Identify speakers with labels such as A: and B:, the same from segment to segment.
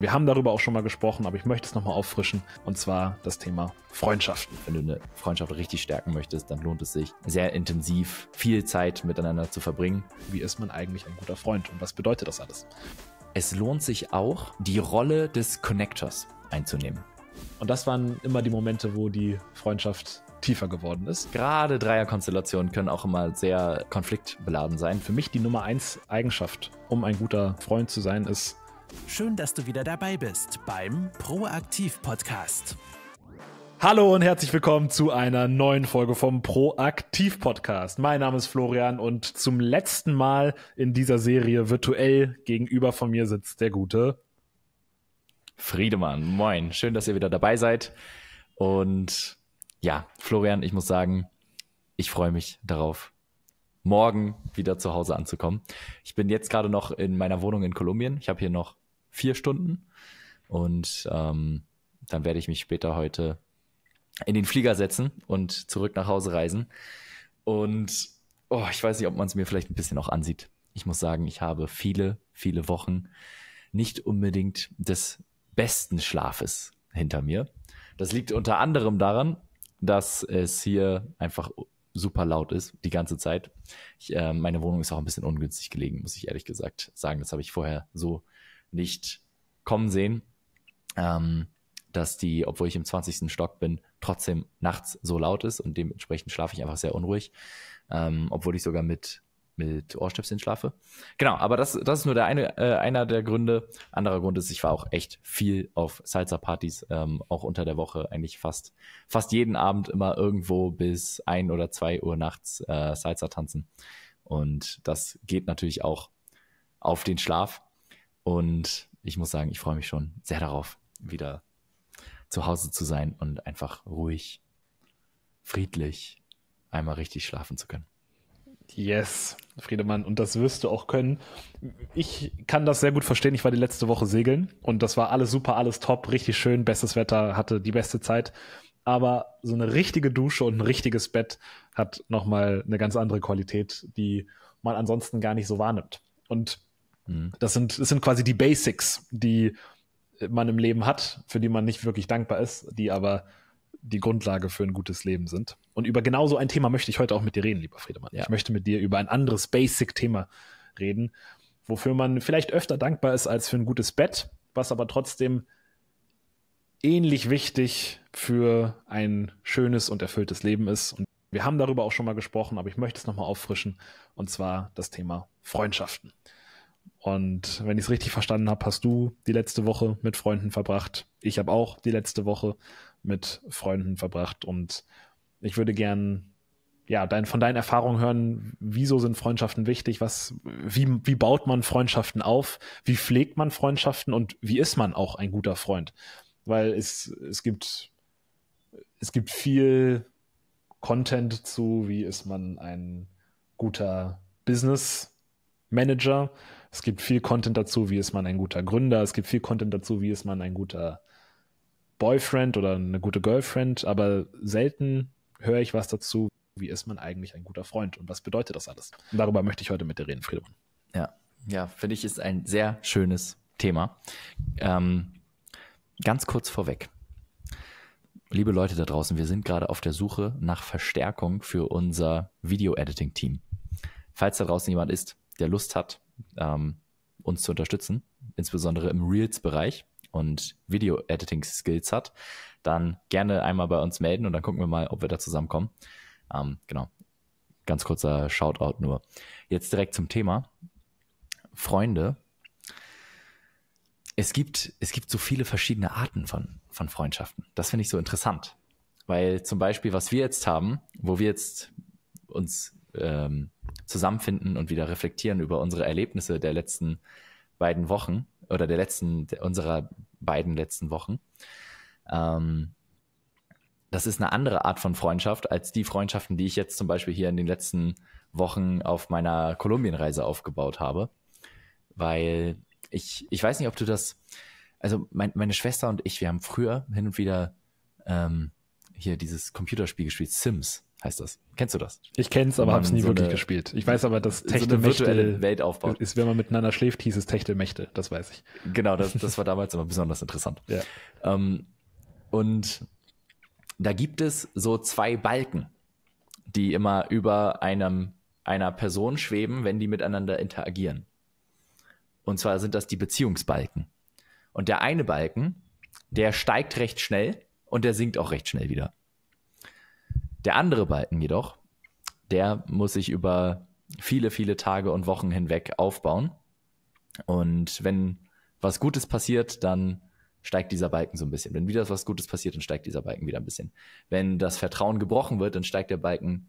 A: Wir haben darüber auch schon mal gesprochen, aber ich möchte es nochmal auffrischen. Und zwar das Thema Freundschaften.
B: Wenn du eine Freundschaft richtig stärken möchtest, dann lohnt es sich, sehr intensiv viel Zeit miteinander zu verbringen.
A: Wie ist man eigentlich ein guter Freund und was bedeutet das alles?
B: Es lohnt sich auch, die Rolle des Connectors einzunehmen.
A: Und das waren immer die Momente, wo die Freundschaft tiefer geworden ist.
B: Gerade Dreierkonstellationen können auch immer sehr konfliktbeladen sein.
A: Für mich die Nummer eins Eigenschaft, um ein guter Freund zu sein, ist
C: Schön, dass du wieder dabei bist beim Proaktiv Podcast.
A: Hallo und herzlich willkommen zu einer neuen Folge vom Proaktiv Podcast. Mein Name ist Florian und zum letzten Mal in dieser Serie virtuell gegenüber von mir sitzt der gute
B: Friedemann. Moin, schön, dass ihr wieder dabei seid. Und ja, Florian, ich muss sagen, ich freue mich darauf, morgen wieder zu Hause anzukommen. Ich bin jetzt gerade noch in meiner Wohnung in Kolumbien. Ich habe hier noch vier Stunden und ähm, dann werde ich mich später heute in den Flieger setzen und zurück nach Hause reisen. Und oh, ich weiß nicht, ob man es mir vielleicht ein bisschen auch ansieht. Ich muss sagen, ich habe viele, viele Wochen nicht unbedingt des besten Schlafes hinter mir. Das liegt unter anderem daran, dass es hier einfach super laut ist, die ganze Zeit. Ich, äh, meine Wohnung ist auch ein bisschen ungünstig gelegen, muss ich ehrlich gesagt sagen. Das habe ich vorher so nicht kommen sehen, ähm, dass die, obwohl ich im 20. Stock bin, trotzdem nachts so laut ist und dementsprechend schlafe ich einfach sehr unruhig, ähm, obwohl ich sogar mit mit Ohrstöpseln schlafe. Genau, aber das, das ist nur der eine, äh, einer der Gründe. Anderer Grund ist, ich war auch echt viel auf Salsa-Partys, ähm, auch unter der Woche, eigentlich fast, fast jeden Abend immer irgendwo bis ein oder zwei Uhr nachts äh, Salsa tanzen. Und das geht natürlich auch auf den Schlaf. Und ich muss sagen, ich freue mich schon sehr darauf, wieder zu Hause zu sein und einfach ruhig, friedlich einmal richtig schlafen zu können.
A: Yes, Friedemann, und das wirst du auch können. Ich kann das sehr gut verstehen. Ich war die letzte Woche segeln und das war alles super, alles top, richtig schön, bestes Wetter, hatte die beste Zeit. Aber so eine richtige Dusche und ein richtiges Bett hat nochmal eine ganz andere Qualität, die man ansonsten gar nicht so wahrnimmt. Und mhm. das sind, das sind quasi die Basics, die man im Leben hat, für die man nicht wirklich dankbar ist, die aber die Grundlage für ein gutes Leben sind. Und über genau so ein Thema möchte ich heute auch mit dir reden, lieber Friedemann. Ja. Ich möchte mit dir über ein anderes Basic-Thema reden, wofür man vielleicht öfter dankbar ist als für ein gutes Bett, was aber trotzdem ähnlich wichtig für ein schönes und erfülltes Leben ist. Und wir haben darüber auch schon mal gesprochen, aber ich möchte es nochmal auffrischen, und zwar das Thema Freundschaften. Und wenn ich es richtig verstanden habe, hast du die letzte Woche mit Freunden verbracht. Ich habe auch die letzte Woche mit Freunden verbracht und ich würde gern ja, dein, von deinen Erfahrungen hören, wieso sind Freundschaften wichtig? Was, wie, wie baut man Freundschaften auf? Wie pflegt man Freundschaften und wie ist man auch ein guter Freund? Weil es, es gibt, es gibt viel Content zu, wie ist man ein guter Business Manager. Es gibt viel Content dazu, wie ist man ein guter Gründer. Es gibt viel Content dazu, wie ist man ein guter Boyfriend oder eine gute Girlfriend, aber selten höre ich was dazu, wie ist man eigentlich ein guter Freund und was bedeutet das alles? Und darüber möchte ich heute mit dir reden, Friedemann.
B: Ja, ja, finde ich, ist ein sehr schönes Thema. Ähm, ganz kurz vorweg. Liebe Leute da draußen, wir sind gerade auf der Suche nach Verstärkung für unser Video-Editing-Team. Falls da draußen jemand ist, der Lust hat, ähm, uns zu unterstützen, insbesondere im Reels-Bereich, und Video-Editing-Skills hat, dann gerne einmal bei uns melden und dann gucken wir mal, ob wir da zusammenkommen. Ähm, genau. Ganz kurzer Shoutout nur. Jetzt direkt zum Thema. Freunde. Es gibt, es gibt so viele verschiedene Arten von, von Freundschaften. Das finde ich so interessant. Weil zum Beispiel, was wir jetzt haben, wo wir jetzt uns ähm, zusammenfinden und wieder reflektieren über unsere Erlebnisse der letzten beiden Wochen, oder der letzten, unserer beiden letzten Wochen. Ähm, das ist eine andere Art von Freundschaft als die Freundschaften, die ich jetzt zum Beispiel hier in den letzten Wochen auf meiner Kolumbienreise aufgebaut habe. Weil ich, ich weiß nicht, ob du das, also mein, meine Schwester und ich, wir haben früher hin und wieder ähm, hier dieses Computerspiel gespielt, Sims. Heißt das. Kennst du das?
A: Ich kenn's, aber
B: Wenn
A: habe es
B: man
A: nie
B: so
A: wirklich
B: eine-
A: gespielt. Ich weiß aber, dass
B: so eine
A: Techtelmechtel
B: virtuelle Welt aufbaut.
A: ist, wenn man miteinander schläft, hieß es Techtelmächte. Das weiß ich.
B: Genau, das, das war damals immer besonders interessant.
A: Ja.
B: Ähm, und da gibt es so zwei Balken, die immer über einem, einer Person schweben, wenn die miteinander interagieren. Und zwar sind das die Beziehungsbalken. Und der eine Balken, der steigt recht schnell und der sinkt auch recht schnell wieder. Der andere Balken jedoch, der muss sich über viele, viele Tage und Wochen hinweg aufbauen. Und wenn was Gutes passiert, dann steigt dieser Balken so ein bisschen. Wenn wieder was Gutes passiert, dann steigt dieser Balken wieder ein bisschen. Wenn das Vertrauen gebrochen wird, dann steigt der Balken,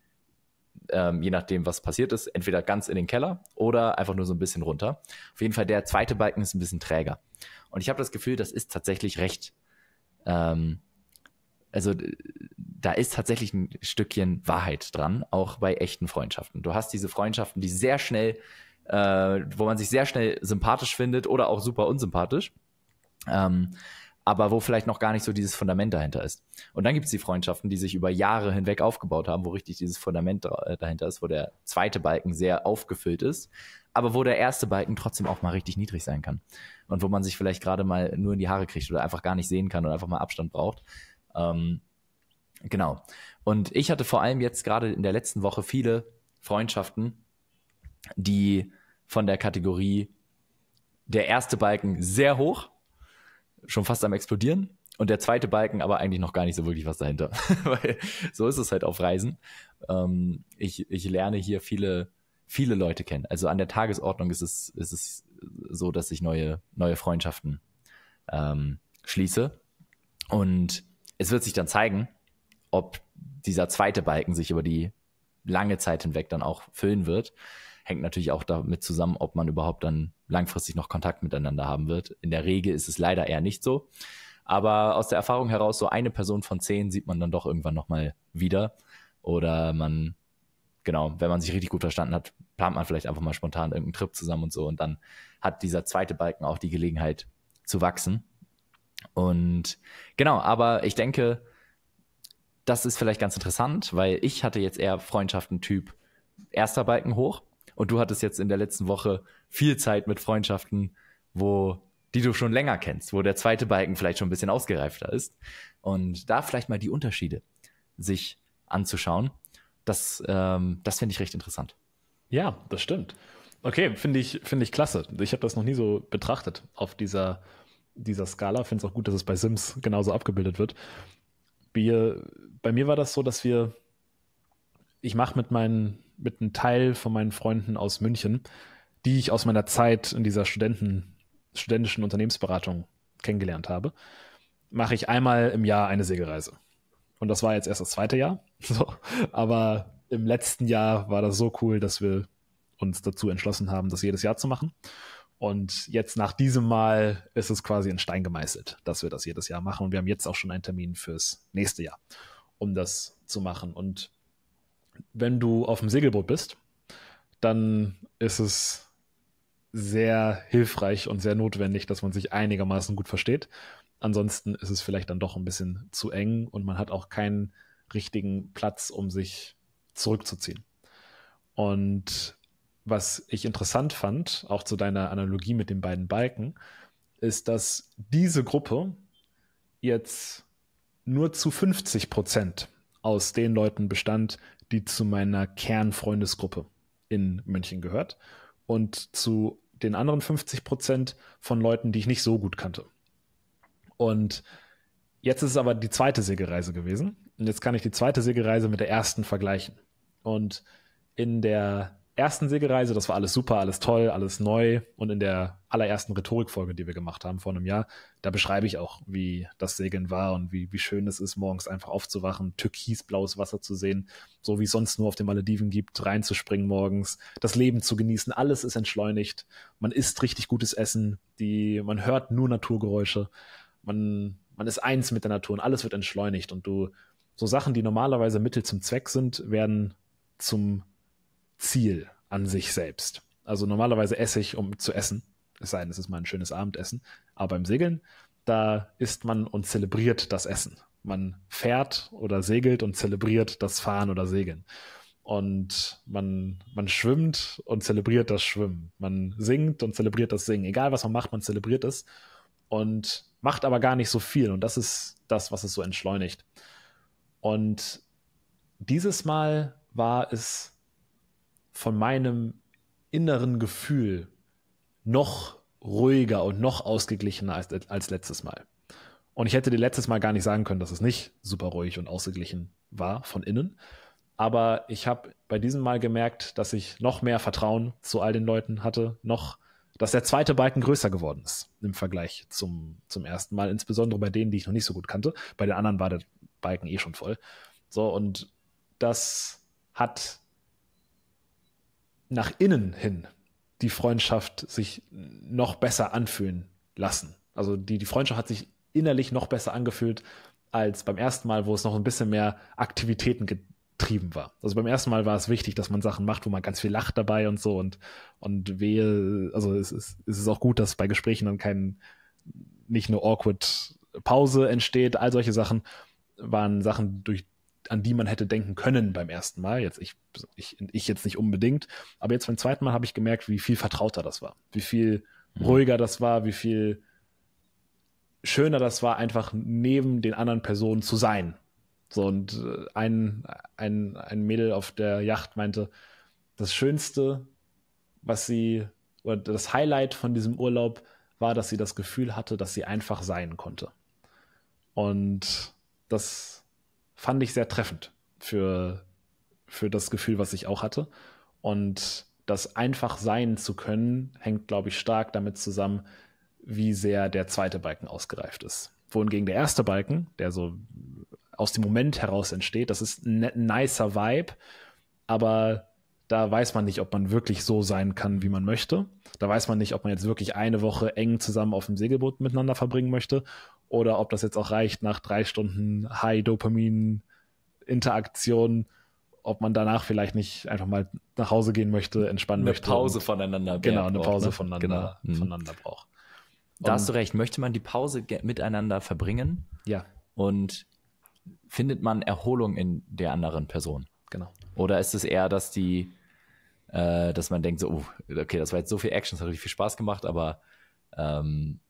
B: ähm, je nachdem, was passiert ist, entweder ganz in den Keller oder einfach nur so ein bisschen runter. Auf jeden Fall, der zweite Balken ist ein bisschen träger. Und ich habe das Gefühl, das ist tatsächlich recht. Ähm, also da ist tatsächlich ein Stückchen Wahrheit dran, auch bei echten Freundschaften. Du hast diese Freundschaften, die sehr schnell, äh, wo man sich sehr schnell sympathisch findet oder auch super unsympathisch, ähm, aber wo vielleicht noch gar nicht so dieses Fundament dahinter ist. Und dann gibt es die Freundschaften, die sich über Jahre hinweg aufgebaut haben, wo richtig dieses Fundament da- äh, dahinter ist, wo der zweite Balken sehr aufgefüllt ist, aber wo der erste Balken trotzdem auch mal richtig niedrig sein kann. Und wo man sich vielleicht gerade mal nur in die Haare kriegt oder einfach gar nicht sehen kann oder einfach mal Abstand braucht. Ähm, genau. Und ich hatte vor allem jetzt gerade in der letzten Woche viele Freundschaften, die von der Kategorie der erste Balken sehr hoch, schon fast am explodieren und der zweite Balken aber eigentlich noch gar nicht so wirklich was dahinter. Weil so ist es halt auf Reisen. Ähm, ich, ich lerne hier viele, viele Leute kennen. Also an der Tagesordnung ist es, ist es so, dass ich neue, neue Freundschaften ähm, schließe. Und es wird sich dann zeigen, ob dieser zweite Balken sich über die lange Zeit hinweg dann auch füllen wird. Hängt natürlich auch damit zusammen, ob man überhaupt dann langfristig noch Kontakt miteinander haben wird. In der Regel ist es leider eher nicht so. Aber aus der Erfahrung heraus, so eine Person von zehn sieht man dann doch irgendwann nochmal wieder. Oder man, genau, wenn man sich richtig gut verstanden hat, plant man vielleicht einfach mal spontan irgendeinen Trip zusammen und so. Und dann hat dieser zweite Balken auch die Gelegenheit zu wachsen. Und genau, aber ich denke, das ist vielleicht ganz interessant, weil ich hatte jetzt eher Freundschaften Typ erster Balken hoch und du hattest jetzt in der letzten Woche viel Zeit mit Freundschaften, wo die du schon länger kennst, wo der zweite Balken vielleicht schon ein bisschen ausgereifter ist und da vielleicht mal die Unterschiede sich anzuschauen, das, ähm, das finde ich recht interessant.
A: Ja, das stimmt. Okay, finde ich, finde ich klasse. Ich habe das noch nie so betrachtet auf dieser, dieser Skala. Finde es auch gut, dass es bei Sims genauso abgebildet wird. Wir, bei mir war das so, dass wir, ich mache mit meinen, mit einem Teil von meinen Freunden aus München, die ich aus meiner Zeit in dieser Studenten, studentischen Unternehmensberatung kennengelernt habe, mache ich einmal im Jahr eine Segelreise. Und das war jetzt erst das zweite Jahr. So. Aber im letzten Jahr war das so cool, dass wir uns dazu entschlossen haben, das jedes Jahr zu machen. Und jetzt nach diesem Mal ist es quasi in Stein gemeißelt, dass wir das jedes Jahr machen. Und wir haben jetzt auch schon einen Termin fürs nächste Jahr, um das zu machen. Und wenn du auf dem Segelboot bist, dann ist es sehr hilfreich und sehr notwendig, dass man sich einigermaßen gut versteht. Ansonsten ist es vielleicht dann doch ein bisschen zu eng und man hat auch keinen richtigen Platz, um sich zurückzuziehen. Und was ich interessant fand, auch zu deiner Analogie mit den beiden Balken, ist, dass diese Gruppe jetzt nur zu 50 Prozent aus den Leuten bestand, die zu meiner Kernfreundesgruppe in München gehört und zu den anderen 50 Prozent von Leuten, die ich nicht so gut kannte. Und jetzt ist es aber die zweite Segelreise gewesen. Und jetzt kann ich die zweite Segelreise mit der ersten vergleichen. Und in der ersten Segelreise, das war alles super, alles toll, alles neu. Und in der allerersten Rhetorikfolge, die wir gemacht haben vor einem Jahr, da beschreibe ich auch, wie das Segeln war und wie, wie schön es ist, morgens einfach aufzuwachen, türkisblaues Wasser zu sehen, so wie es sonst nur auf den Malediven gibt, reinzuspringen morgens, das Leben zu genießen. Alles ist entschleunigt. Man isst richtig gutes Essen, die, man hört nur Naturgeräusche. Man, man ist eins mit der Natur und alles wird entschleunigt. Und du, so Sachen, die normalerweise Mittel zum Zweck sind, werden zum Ziel an sich selbst. Also normalerweise esse ich, um zu essen. Es sei denn, es ist mal ein schönes Abendessen. Aber beim Segeln, da isst man und zelebriert das Essen. Man fährt oder segelt und zelebriert das Fahren oder Segeln. Und man, man schwimmt und zelebriert das Schwimmen. Man singt und zelebriert das Singen. Egal was man macht, man zelebriert es und macht aber gar nicht so viel. Und das ist das, was es so entschleunigt. Und dieses Mal war es von meinem inneren Gefühl noch ruhiger und noch ausgeglichener als, als letztes Mal. Und ich hätte dir letztes Mal gar nicht sagen können, dass es nicht super ruhig und ausgeglichen war von innen. Aber ich habe bei diesem Mal gemerkt, dass ich noch mehr Vertrauen zu all den Leuten hatte, noch, dass der zweite Balken größer geworden ist im Vergleich zum, zum ersten Mal, insbesondere bei denen, die ich noch nicht so gut kannte. Bei den anderen war der Balken eh schon voll. So, und das hat nach innen hin die Freundschaft sich noch besser anfühlen lassen. Also die, die Freundschaft hat sich innerlich noch besser angefühlt als beim ersten Mal, wo es noch ein bisschen mehr Aktivitäten getrieben war. Also beim ersten Mal war es wichtig, dass man Sachen macht, wo man ganz viel lacht dabei und so und, und wehe, also es ist, es ist auch gut, dass bei Gesprächen dann kein, nicht eine awkward Pause entsteht, all solche Sachen waren Sachen, durch an die man hätte denken können beim ersten Mal. Jetzt ich, ich, ich jetzt nicht unbedingt, aber jetzt beim zweiten Mal habe ich gemerkt, wie viel vertrauter das war, wie viel mhm. ruhiger das war, wie viel schöner das war, einfach neben den anderen Personen zu sein. So, und äh, ein, ein, ein Mädel auf der Yacht meinte, das Schönste, was sie, oder das Highlight von diesem Urlaub war, dass sie das Gefühl hatte, dass sie einfach sein konnte. Und das fand ich sehr treffend für, für das Gefühl, was ich auch hatte. Und das einfach sein zu können, hängt, glaube ich, stark damit zusammen, wie sehr der zweite Balken ausgereift ist. Wohingegen der erste Balken, der so aus dem Moment heraus entsteht, das ist ein nicer Vibe, aber da weiß man nicht, ob man wirklich so sein kann, wie man möchte. Da weiß man nicht, ob man jetzt wirklich eine Woche eng zusammen auf dem Segelboot miteinander verbringen möchte oder ob das jetzt auch reicht nach drei Stunden High-Dopamin-Interaktion, ob man danach vielleicht nicht einfach mal nach Hause gehen möchte, entspannen
B: eine
A: möchte.
B: Eine Pause voneinander
A: Genau, eine Pause ne? voneinander, genau. Mhm. voneinander braucht.
B: Da hast du recht. Möchte man die Pause miteinander verbringen?
A: Ja.
B: Und findet man Erholung in der anderen Person?
A: Genau.
B: Oder ist es eher, dass die, äh, dass man denkt so, oh, okay, das war jetzt so viel Action, das hat richtig viel Spaß gemacht, aber ähm,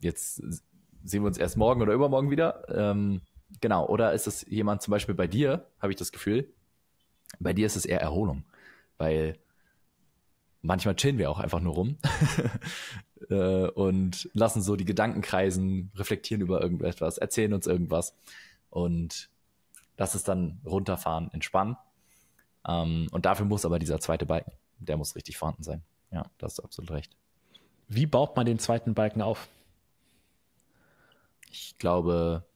B: jetzt sehen wir uns erst morgen oder übermorgen wieder. Ähm, genau, oder ist es jemand zum Beispiel bei dir, habe ich das Gefühl, bei dir ist es eher Erholung, weil manchmal chillen wir auch einfach nur rum äh, und lassen so die Gedanken kreisen, reflektieren über irgendetwas, erzählen uns irgendwas und das ist dann runterfahren, entspannen. Ähm, und dafür muss aber dieser zweite Balken, der muss richtig vorhanden sein. Ja, da hast du absolut recht.
A: Wie baut man den zweiten Balken auf?
B: Ich glaube,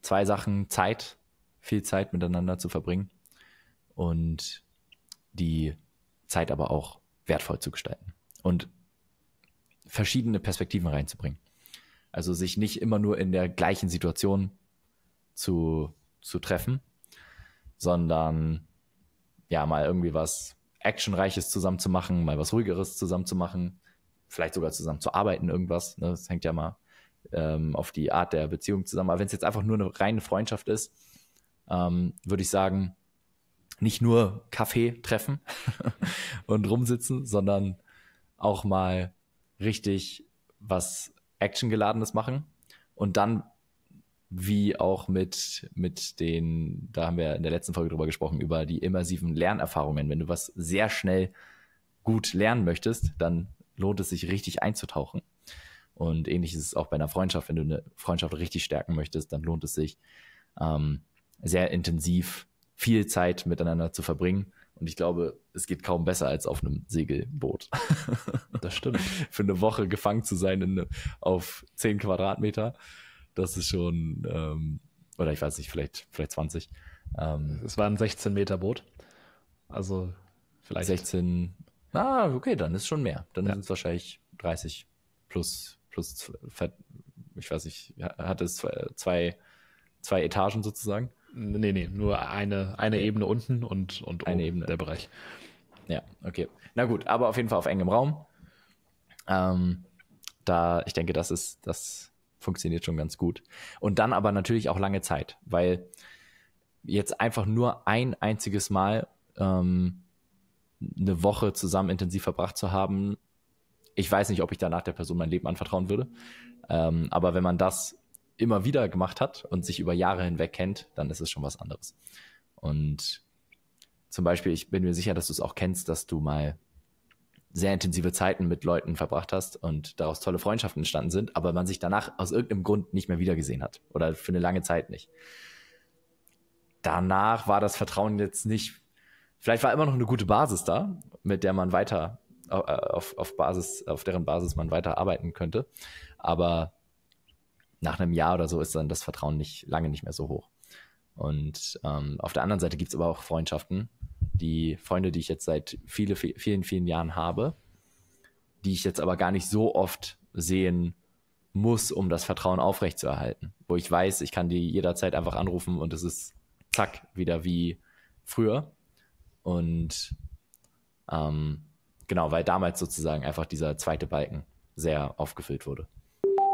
B: zwei Sachen, Zeit, viel Zeit miteinander zu verbringen und die Zeit aber auch wertvoll zu gestalten und verschiedene Perspektiven reinzubringen. Also sich nicht immer nur in der gleichen Situation zu, zu treffen, sondern ja, mal irgendwie was Actionreiches zusammen zu machen, mal was Ruhigeres zusammen zu machen, vielleicht sogar zusammen zu arbeiten, irgendwas. Ne? Das hängt ja mal ähm, auf die Art der Beziehung zusammen. Aber wenn es jetzt einfach nur eine reine Freundschaft ist, ähm, würde ich sagen, nicht nur Kaffee treffen und rumsitzen, sondern auch mal richtig was Actiongeladenes machen und dann wie auch mit, mit den, da haben wir in der letzten Folge drüber gesprochen, über die immersiven Lernerfahrungen. Wenn du was sehr schnell gut lernen möchtest, dann lohnt es sich richtig einzutauchen. Und ähnlich ist es auch bei einer Freundschaft. Wenn du eine Freundschaft richtig stärken möchtest, dann lohnt es sich, ähm, sehr intensiv viel Zeit miteinander zu verbringen. Und ich glaube, es geht kaum besser als auf einem Segelboot.
A: Das stimmt.
B: Für eine Woche gefangen zu sein in, auf 10 Quadratmeter, das ist schon, ähm, oder ich weiß nicht, vielleicht, vielleicht 20.
A: Ähm, es war ein 16 Meter Boot. Also vielleicht.
B: 16, ah, okay, dann ist schon mehr. Dann ja. sind es wahrscheinlich 30 plus plus, ich weiß nicht, hat es zwei, zwei Etagen sozusagen?
A: Nee, nee, nur eine, eine okay. Ebene unten und, und
B: eine Ebene.
A: der Bereich.
B: Ja, okay. Na gut, aber auf jeden Fall auf engem Raum. Ähm, da, ich denke, das ist, das, funktioniert schon ganz gut. Und dann aber natürlich auch lange Zeit, weil jetzt einfach nur ein einziges Mal ähm, eine Woche zusammen intensiv verbracht zu haben, ich weiß nicht, ob ich danach der Person mein Leben anvertrauen würde. Ähm, aber wenn man das immer wieder gemacht hat und sich über Jahre hinweg kennt, dann ist es schon was anderes. Und zum Beispiel, ich bin mir sicher, dass du es auch kennst, dass du mal sehr intensive Zeiten mit Leuten verbracht hast und daraus tolle Freundschaften entstanden sind, aber man sich danach aus irgendeinem Grund nicht mehr wiedergesehen hat oder für eine lange Zeit nicht. Danach war das Vertrauen jetzt nicht, vielleicht war immer noch eine gute Basis da, mit der man weiter auf, auf Basis, auf deren Basis man weiter arbeiten könnte, aber nach einem Jahr oder so ist dann das Vertrauen nicht lange nicht mehr so hoch. Und ähm, auf der anderen Seite gibt es aber auch Freundschaften, die Freunde, die ich jetzt seit viele, vielen, vielen Jahren habe, die ich jetzt aber gar nicht so oft sehen muss, um das Vertrauen aufrechtzuerhalten. Wo ich weiß, ich kann die jederzeit einfach anrufen und es ist zack, wieder wie früher. Und ähm, genau, weil damals sozusagen einfach dieser zweite Balken sehr aufgefüllt wurde.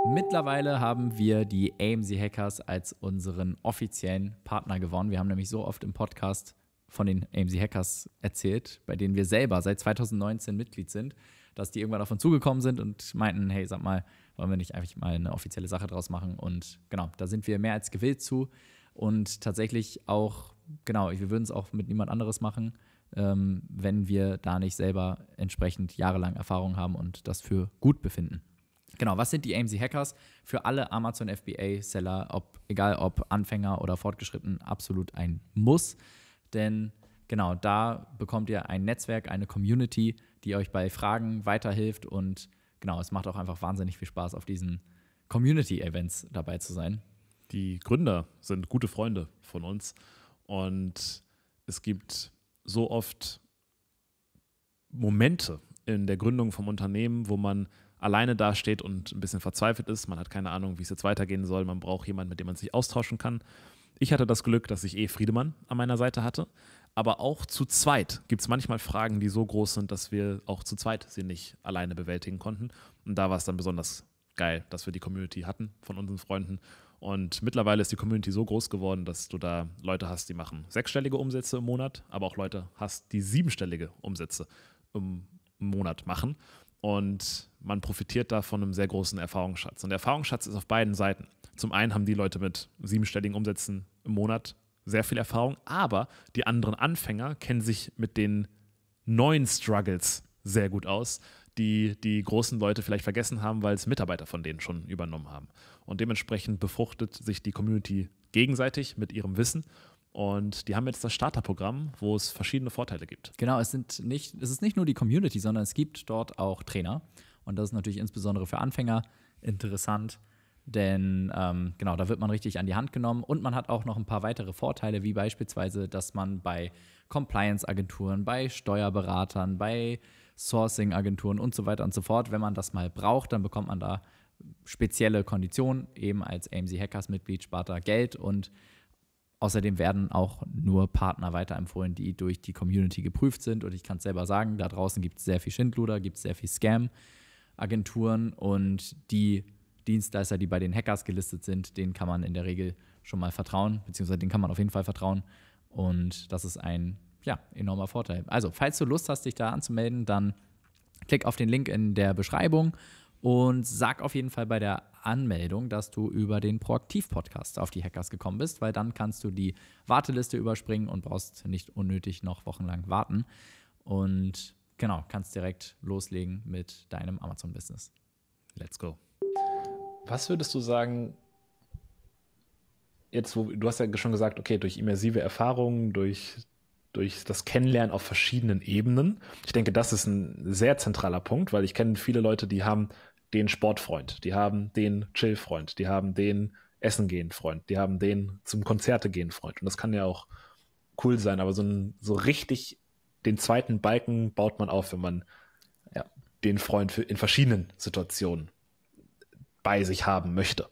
D: Mittlerweile haben wir die AMC Hackers als unseren offiziellen Partner gewonnen. Wir haben nämlich so oft im Podcast von den AMC Hackers erzählt, bei denen wir selber seit 2019 Mitglied sind, dass die irgendwann uns zugekommen sind und meinten, hey, sag mal, wollen wir nicht einfach mal eine offizielle Sache draus machen? Und genau, da sind wir mehr als gewillt zu. Und tatsächlich auch, genau, wir würden es auch mit niemand anderes machen, ähm, wenn wir da nicht selber entsprechend jahrelang Erfahrung haben und das für gut befinden. Genau, was sind die AMC Hackers? Für alle Amazon FBA-Seller, ob, egal ob Anfänger oder fortgeschritten, absolut ein Muss. Denn genau, da bekommt ihr ein Netzwerk, eine Community, die euch bei Fragen weiterhilft. Und genau, es macht auch einfach wahnsinnig viel Spaß, auf diesen Community-Events dabei zu sein.
A: Die Gründer sind gute Freunde von uns. Und es gibt so oft Momente in der Gründung vom Unternehmen, wo man alleine dasteht und ein bisschen verzweifelt ist. Man hat keine Ahnung, wie es jetzt weitergehen soll. Man braucht jemanden, mit dem man sich austauschen kann. Ich hatte das Glück, dass ich eh Friedemann an meiner Seite hatte. Aber auch zu zweit gibt es manchmal Fragen, die so groß sind, dass wir auch zu zweit sie nicht alleine bewältigen konnten. Und da war es dann besonders geil, dass wir die Community hatten von unseren Freunden. Und mittlerweile ist die Community so groß geworden, dass du da Leute hast, die machen sechsstellige Umsätze im Monat, aber auch Leute hast, die siebenstellige Umsätze im Monat machen. Und man profitiert da von einem sehr großen Erfahrungsschatz. Und der Erfahrungsschatz ist auf beiden Seiten. Zum einen haben die Leute mit siebenstelligen Umsätzen im Monat sehr viel Erfahrung, aber die anderen Anfänger kennen sich mit den neuen Struggles sehr gut aus, die die großen Leute vielleicht vergessen haben, weil es Mitarbeiter von denen schon übernommen haben. Und dementsprechend befruchtet sich die Community gegenseitig mit ihrem Wissen und die haben jetzt das Starterprogramm, wo es verschiedene Vorteile gibt.
D: Genau, es, sind nicht, es ist nicht nur die Community, sondern es gibt dort auch Trainer. Und das ist natürlich insbesondere für Anfänger interessant, denn ähm, genau, da wird man richtig an die Hand genommen und man hat auch noch ein paar weitere Vorteile, wie beispielsweise, dass man bei Compliance-Agenturen, bei Steuerberatern, bei Sourcing-Agenturen und so weiter und so fort, wenn man das mal braucht, dann bekommt man da spezielle Konditionen, eben als AMC Hackers-Mitglied spart da Geld und Außerdem werden auch nur Partner weiterempfohlen, die durch die Community geprüft sind. Und ich kann es selber sagen, da draußen gibt es sehr viel Schindluder, gibt es sehr viel Scam-Agenturen und die Dienstleister, die bei den Hackers gelistet sind, denen kann man in der Regel schon mal vertrauen, beziehungsweise denen kann man auf jeden Fall vertrauen. Und das ist ein ja, enormer Vorteil. Also, falls du Lust hast, dich da anzumelden, dann klick auf den Link in der Beschreibung und sag auf jeden Fall bei der Anmeldung, dass du über den Proaktiv-Podcast auf die Hackers gekommen bist, weil dann kannst du die Warteliste überspringen und brauchst nicht unnötig noch wochenlang warten. Und genau, kannst direkt loslegen mit deinem Amazon-Business.
A: Let's go. Was würdest du sagen, jetzt, wo du hast ja schon gesagt, okay, durch immersive Erfahrungen, durch, durch das Kennenlernen auf verschiedenen Ebenen. Ich denke, das ist ein sehr zentraler Punkt, weil ich kenne viele Leute, die haben den Sportfreund, die haben den Chill-Freund, die haben den Essen gehen Freund, die haben den zum Konzerte gehen Freund. Und das kann ja auch cool sein, aber so, ein, so richtig den zweiten Balken baut man auf, wenn man ja, den Freund für, in verschiedenen Situationen bei sich haben möchte.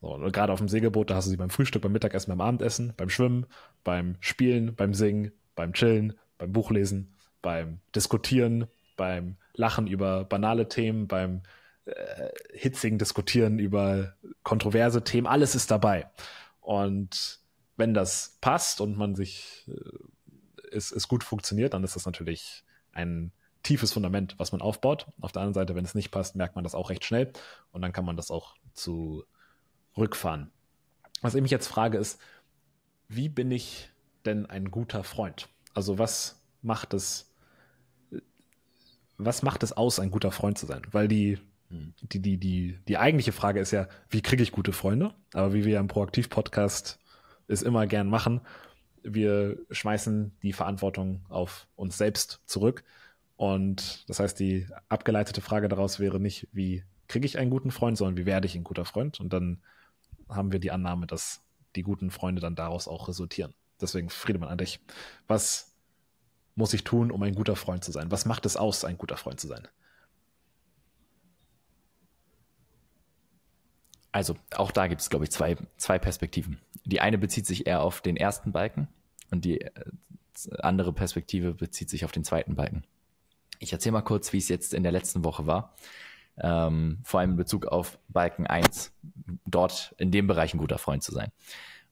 A: So, gerade auf dem Segelboot, da hast du sie beim Frühstück, beim Mittagessen, beim Abendessen, beim Schwimmen, beim Spielen, beim Singen, beim Chillen, beim Buchlesen, beim Diskutieren, beim Lachen über banale Themen, beim äh, hitzigen Diskutieren über kontroverse Themen, alles ist dabei. Und wenn das passt und man sich äh, es, es gut funktioniert, dann ist das natürlich ein tiefes Fundament, was man aufbaut. Auf der anderen Seite, wenn es nicht passt, merkt man das auch recht schnell und dann kann man das auch zurückfahren. Was ich mich jetzt frage ist, wie bin ich denn ein guter Freund? Also was macht es, was macht es aus, ein guter Freund zu sein? Weil die, die, die, die, die eigentliche Frage ist ja, wie kriege ich gute Freunde? Aber wie wir im Proaktiv-Podcast es immer gern machen, wir schmeißen die Verantwortung auf uns selbst zurück. Und das heißt, die abgeleitete Frage daraus wäre nicht, wie kriege ich einen guten Freund, sondern wie werde ich ein guter Freund? Und dann haben wir die Annahme, dass die guten Freunde dann daraus auch resultieren. Deswegen, Friedemann, an dich. Was muss ich tun, um ein guter Freund zu sein? Was macht es aus, ein guter Freund zu sein?
B: Also, auch da gibt es, glaube ich, zwei, zwei Perspektiven. Die eine bezieht sich eher auf den ersten Balken und die äh, andere Perspektive bezieht sich auf den zweiten Balken. Ich erzähle mal kurz, wie es jetzt in der letzten Woche war. Ähm, vor allem in Bezug auf Balken 1, dort in dem Bereich ein guter Freund zu sein.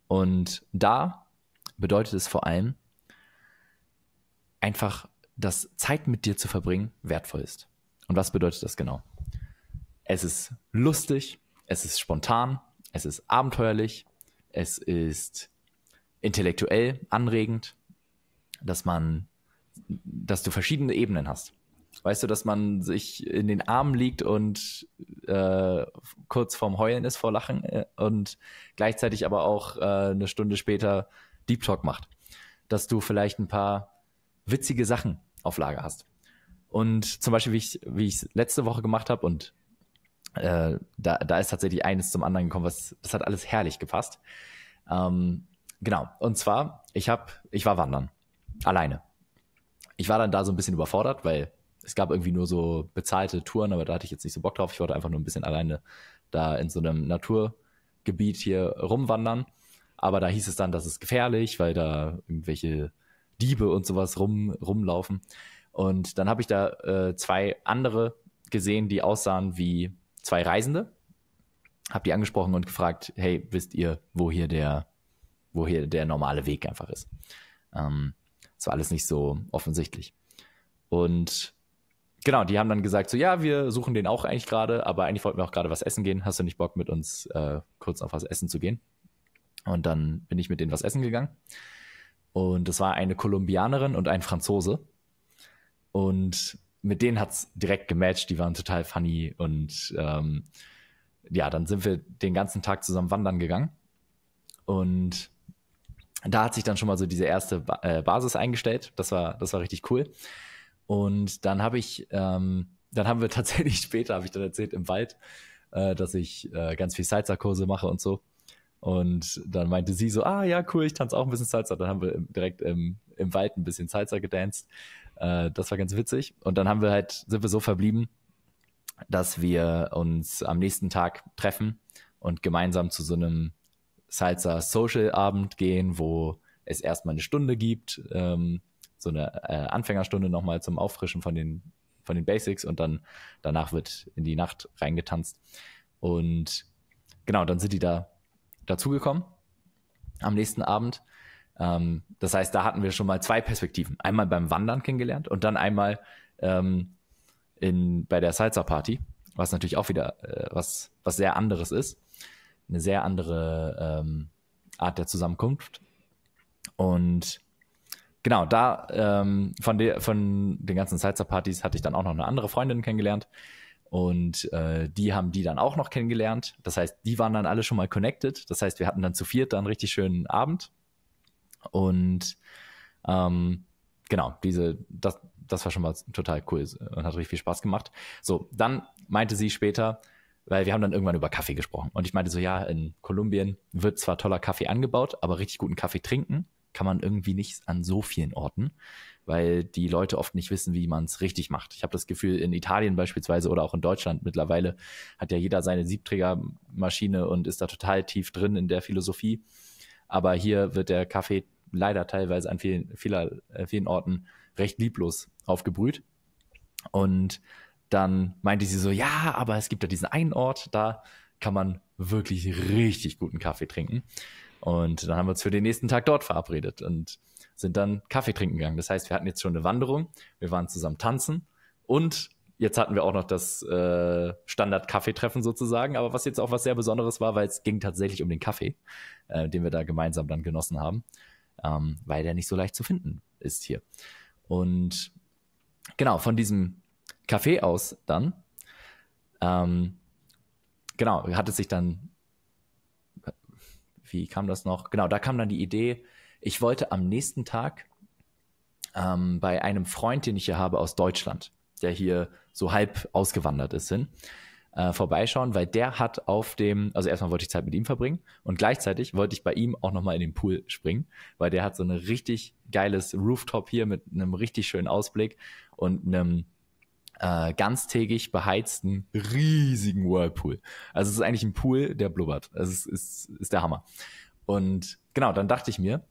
B: Und da bedeutet es vor allem, einfach, dass Zeit mit dir zu verbringen wertvoll ist. Und was bedeutet das genau? Es ist lustig, es ist spontan, es ist abenteuerlich, es ist intellektuell anregend, dass man, dass du verschiedene Ebenen hast. Weißt du, dass man sich in den Armen liegt und äh, kurz vorm Heulen ist vor Lachen äh, und gleichzeitig aber auch äh, eine Stunde später Deep Talk macht. Dass du vielleicht ein paar witzige Sachen auf Lager hast. Und zum Beispiel, wie ich wie letzte Woche gemacht habe und äh, da, da ist tatsächlich eines zum anderen gekommen, was das hat alles herrlich gepasst. Ähm, genau. Und zwar, ich habe, ich war wandern alleine. Ich war dann da so ein bisschen überfordert, weil es gab irgendwie nur so bezahlte Touren, aber da hatte ich jetzt nicht so Bock drauf. Ich wollte einfach nur ein bisschen alleine da in so einem Naturgebiet hier rumwandern. Aber da hieß es dann, das ist gefährlich, weil da irgendwelche Diebe und sowas rum, rumlaufen. Und dann habe ich da äh, zwei andere gesehen, die aussahen wie zwei Reisende. Hab die angesprochen und gefragt, hey, wisst ihr, wo hier der, wo hier der normale Weg einfach ist? Ähm, das war alles nicht so offensichtlich. Und genau, die haben dann gesagt, so ja, wir suchen den auch eigentlich gerade, aber eigentlich wollten wir auch gerade was essen gehen. Hast du nicht Bock, mit uns äh, kurz auf was essen zu gehen? Und dann bin ich mit denen was essen gegangen. Und das war eine Kolumbianerin und ein Franzose. Und mit denen hat's direkt gematcht, die waren total funny und ähm, ja, dann sind wir den ganzen Tag zusammen wandern gegangen. Und da hat sich dann schon mal so diese erste ba äh, Basis eingestellt. Das war, das war richtig cool. Und dann habe ich, ähm, dann haben wir tatsächlich später, habe ich dann erzählt, im Wald, äh, dass ich äh, ganz viel Salsa-Kurse mache und so. Und dann meinte sie so, ah ja, cool, ich tanze auch ein bisschen Salsa. Dann haben wir direkt im, im Wald ein bisschen Salsa gedanced. Äh, das war ganz witzig. Und dann haben wir halt, sind wir so verblieben, dass wir uns am nächsten Tag treffen und gemeinsam zu so einem Salsa Social Abend gehen, wo es erstmal eine Stunde gibt, ähm, so eine äh, Anfängerstunde nochmal zum Auffrischen von den, von den Basics und dann danach wird in die Nacht reingetanzt. Und genau, dann sind die da dazugekommen am nächsten Abend. Ähm, das heißt, da hatten wir schon mal zwei Perspektiven. Einmal beim Wandern kennengelernt und dann einmal ähm, in, bei der Salsa Party, was natürlich auch wieder äh, was, was sehr anderes ist. Eine sehr andere ähm, Art der Zusammenkunft. Und genau, da ähm, von, der, von den ganzen Salsa-Partys hatte ich dann auch noch eine andere Freundin kennengelernt. Und äh, die haben die dann auch noch kennengelernt. Das heißt, die waren dann alle schon mal connected. Das heißt, wir hatten dann zu viert dann einen richtig schönen Abend. Und ähm, genau, diese, das, das war schon mal total cool und hat richtig viel Spaß gemacht. So, dann meinte sie später, weil wir haben dann irgendwann über Kaffee gesprochen. Und ich meinte so, ja, in Kolumbien wird zwar toller Kaffee angebaut, aber richtig guten Kaffee trinken kann man irgendwie nicht an so vielen Orten, weil die Leute oft nicht wissen, wie man es richtig macht. Ich habe das Gefühl, in Italien beispielsweise oder auch in Deutschland mittlerweile hat ja jeder seine Siebträgermaschine und ist da total tief drin in der Philosophie. Aber hier wird der Kaffee leider teilweise an vielen, vieler, äh, vielen Orten recht lieblos aufgebrüht. Und dann meinte sie so, ja, aber es gibt ja diesen einen Ort, da kann man wirklich richtig guten Kaffee trinken. Und dann haben wir uns für den nächsten Tag dort verabredet und sind dann Kaffee trinken gegangen. Das heißt, wir hatten jetzt schon eine Wanderung, wir waren zusammen tanzen und jetzt hatten wir auch noch das äh, Standard-Kaffeetreffen sozusagen, aber was jetzt auch was sehr Besonderes war, weil es ging tatsächlich um den Kaffee, äh, den wir da gemeinsam dann genossen haben, ähm, weil der nicht so leicht zu finden ist hier. Und genau, von diesem Café aus dann, ähm, genau, hat es sich dann, wie kam das noch? Genau, da kam dann die Idee, ich wollte am nächsten Tag ähm, bei einem Freund, den ich hier habe aus Deutschland, der hier so halb ausgewandert ist, hin, äh, vorbeischauen, weil der hat auf dem, also erstmal wollte ich Zeit mit ihm verbringen und gleichzeitig wollte ich bei ihm auch nochmal in den Pool springen, weil der hat so ein richtig geiles Rooftop hier mit einem richtig schönen Ausblick und einem äh, ganztägig beheizten, riesigen Whirlpool. Also es ist eigentlich ein Pool, der blubbert. Also es ist, ist der Hammer. Und genau, dann dachte ich mir,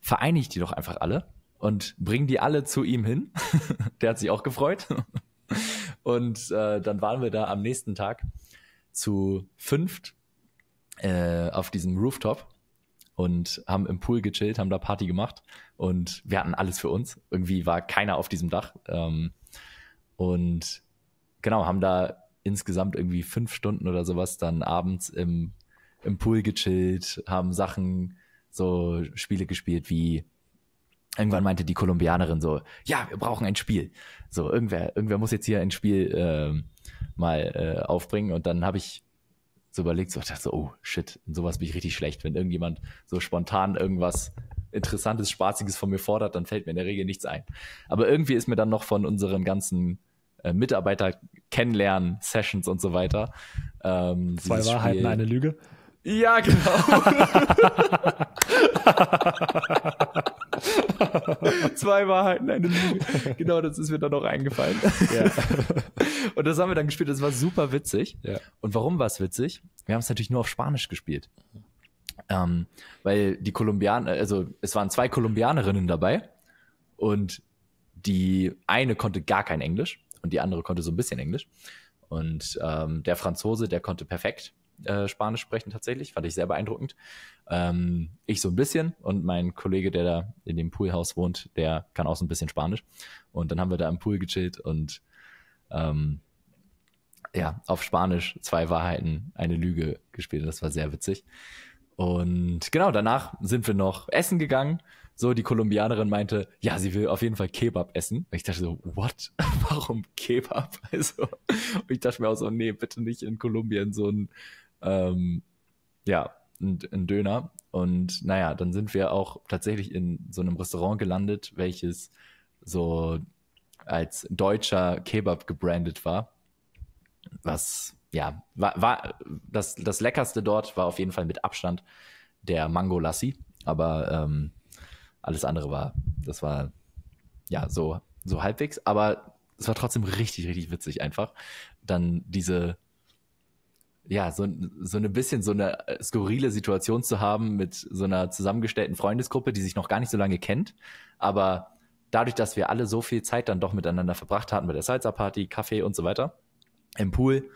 B: vereine ich die doch einfach alle und bring die alle zu ihm hin. der hat sich auch gefreut. und äh, dann waren wir da am nächsten Tag zu fünft äh, auf diesem Rooftop und haben im Pool gechillt, haben da Party gemacht und wir hatten alles für uns. Irgendwie war keiner auf diesem Dach. Ähm, und genau, haben da insgesamt irgendwie fünf Stunden oder sowas dann abends im, im Pool gechillt, haben Sachen, so Spiele gespielt wie irgendwann meinte die Kolumbianerin so, ja, wir brauchen ein Spiel. So, irgendwer, irgendwer muss jetzt hier ein Spiel äh, mal äh, aufbringen. Und dann habe ich so überlegt, so, dachte oh shit, in sowas bin ich richtig schlecht. Wenn irgendjemand so spontan irgendwas Interessantes, Spaßiges von mir fordert, dann fällt mir in der Regel nichts ein. Aber irgendwie ist mir dann noch von unseren ganzen äh, Mitarbeiter kennenlernen, Sessions und so weiter.
A: Ähm, Zwei Wahrheiten, Spiel, eine Lüge.
B: Ja, genau. Zwei Wahrheiten, eine Lüge. Genau, das ist mir dann noch eingefallen. Ja. Und das haben wir dann gespielt. Das war super witzig. Ja. Und warum war es witzig? Wir haben es natürlich nur auf Spanisch gespielt. Ähm, weil die Kolumbianer, also es waren zwei Kolumbianerinnen dabei und die eine konnte gar kein Englisch und die andere konnte so ein bisschen Englisch. Und ähm, der Franzose, der konnte perfekt äh, Spanisch sprechen tatsächlich, fand ich sehr beeindruckend. Ähm, ich so ein bisschen und mein Kollege, der da in dem Poolhaus wohnt, der kann auch so ein bisschen Spanisch. Und dann haben wir da im Pool gechillt und ähm, ja, auf Spanisch zwei Wahrheiten, eine Lüge gespielt. Das war sehr witzig. Und genau, danach sind wir noch essen gegangen. So, die Kolumbianerin meinte, ja, sie will auf jeden Fall Kebab essen. Und ich dachte so, what? Warum Kebab? Also, und ich dachte mir auch so, nee, bitte nicht in Kolumbien so ein ähm, ja, ein, ein Döner. Und naja, dann sind wir auch tatsächlich in so einem Restaurant gelandet, welches so als deutscher Kebab gebrandet war. Was, ja, war, war das, das Leckerste dort war auf jeden Fall mit Abstand der Mango Lassi. Aber ähm, alles andere war, das war ja so, so halbwegs. Aber es war trotzdem richtig, richtig witzig einfach. Dann diese ja, so, so eine bisschen so eine äh, skurrile Situation zu haben mit so einer zusammengestellten Freundesgruppe, die sich noch gar nicht so lange kennt. Aber dadurch, dass wir alle so viel Zeit dann doch miteinander verbracht hatten, mit der Salsa-Party, Kaffee und so weiter, im Pool,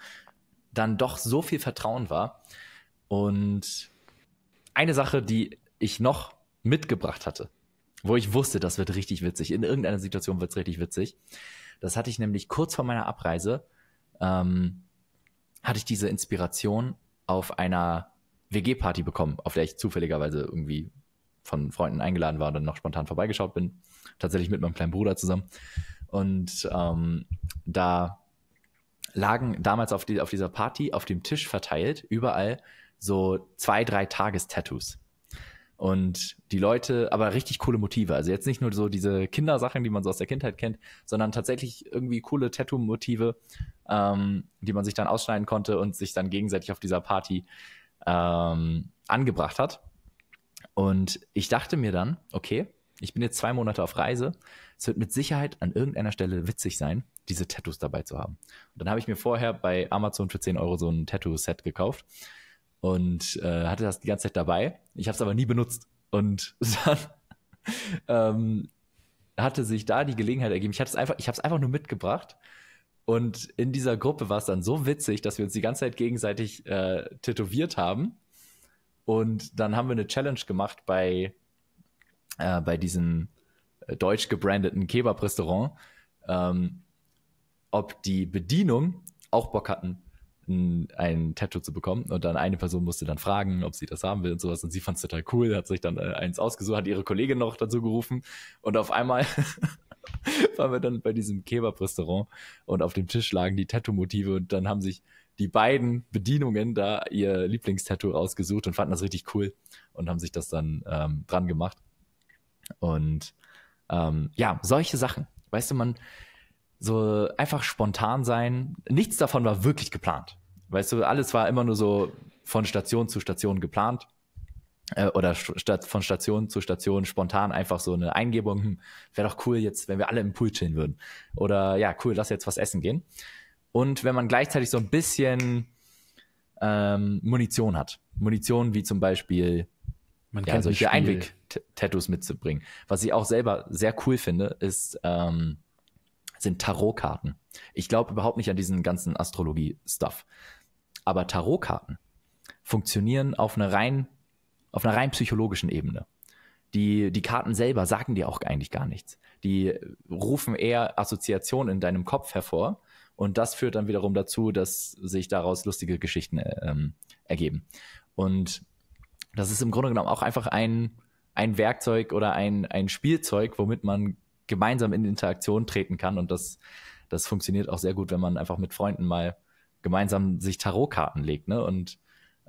B: dann doch so viel Vertrauen war. Und eine Sache, die ich noch mitgebracht hatte, wo ich wusste, das wird richtig witzig, in irgendeiner Situation wird es richtig witzig, das hatte ich nämlich kurz vor meiner Abreise. Ähm, hatte ich diese Inspiration auf einer WG-Party bekommen, auf der ich zufälligerweise irgendwie von Freunden eingeladen war und dann noch spontan vorbeigeschaut bin. Tatsächlich mit meinem kleinen Bruder zusammen. Und ähm, da lagen damals auf, die, auf dieser Party auf dem Tisch verteilt überall so zwei, drei Tagestattoos. Und die Leute, aber richtig coole Motive. Also jetzt nicht nur so diese Kindersachen, die man so aus der Kindheit kennt, sondern tatsächlich irgendwie coole Tattoo-Motive, ähm, die man sich dann ausschneiden konnte und sich dann gegenseitig auf dieser Party ähm, angebracht hat. Und ich dachte mir dann, okay, ich bin jetzt zwei Monate auf Reise. Es wird mit Sicherheit an irgendeiner Stelle witzig sein, diese Tattoos dabei zu haben. Und dann habe ich mir vorher bei Amazon für 10 Euro so ein Tattoo-Set gekauft und äh, hatte das die ganze Zeit dabei. Ich habe es aber nie benutzt. Und dann ähm, hatte sich da die Gelegenheit ergeben. Ich hatte es einfach, ich habe es einfach nur mitgebracht Und in dieser Gruppe war es dann so witzig, dass wir uns die ganze Zeit gegenseitig äh, tätowiert haben. Und dann haben wir eine Challenge gemacht bei, äh, bei diesem äh, deutsch gebrandeten Kebab-Restaurant, ähm, ob die Bedienung auch Bock hatten, ein, Tattoo zu bekommen. Und dann eine Person musste dann fragen, ob sie das haben will und sowas. Und sie fand es total cool, hat sich dann äh, eins ausgesucht, hat ihre Kollegin noch dazu gerufen. Und auf einmal waren wir dann bei diesem Kebab-Restaurant und auf dem Tisch lagen die Tattoo-Motive und dann haben sich die beiden Bedienungen da ihr Lieblingstattoo rausgesucht und fanden das richtig cool und haben sich das dann ähm, dran gemacht. Und ähm, ja, solche Sachen. Weißt du, man, so einfach spontan sein. Nichts davon war wirklich geplant. Weißt du, alles war immer nur so von Station zu Station geplant. Äh, oder statt von Station zu Station spontan einfach so eine Eingebung, hm, wäre doch cool jetzt, wenn wir alle im Pool chillen würden. Oder ja, cool, lass jetzt was essen gehen. Und wenn man gleichzeitig so ein bisschen ähm, Munition hat. Munition wie zum Beispiel
A: Man
B: ja, solche. Einweg-Tattoos mitzubringen. Was ich auch selber sehr cool finde, ist, ähm, sind Tarotkarten. Ich glaube überhaupt nicht an diesen ganzen Astrologie-Stuff. Aber Tarotkarten funktionieren auf einer rein, auf einer rein psychologischen Ebene. Die, die Karten selber sagen dir auch eigentlich gar nichts. Die rufen eher Assoziationen in deinem Kopf hervor und das führt dann wiederum dazu, dass sich daraus lustige Geschichten ähm, ergeben. Und das ist im Grunde genommen auch einfach ein, ein Werkzeug oder ein, ein Spielzeug, womit man gemeinsam in Interaktion treten kann. Und das, das funktioniert auch sehr gut, wenn man einfach mit Freunden mal gemeinsam sich Tarotkarten legt ne? und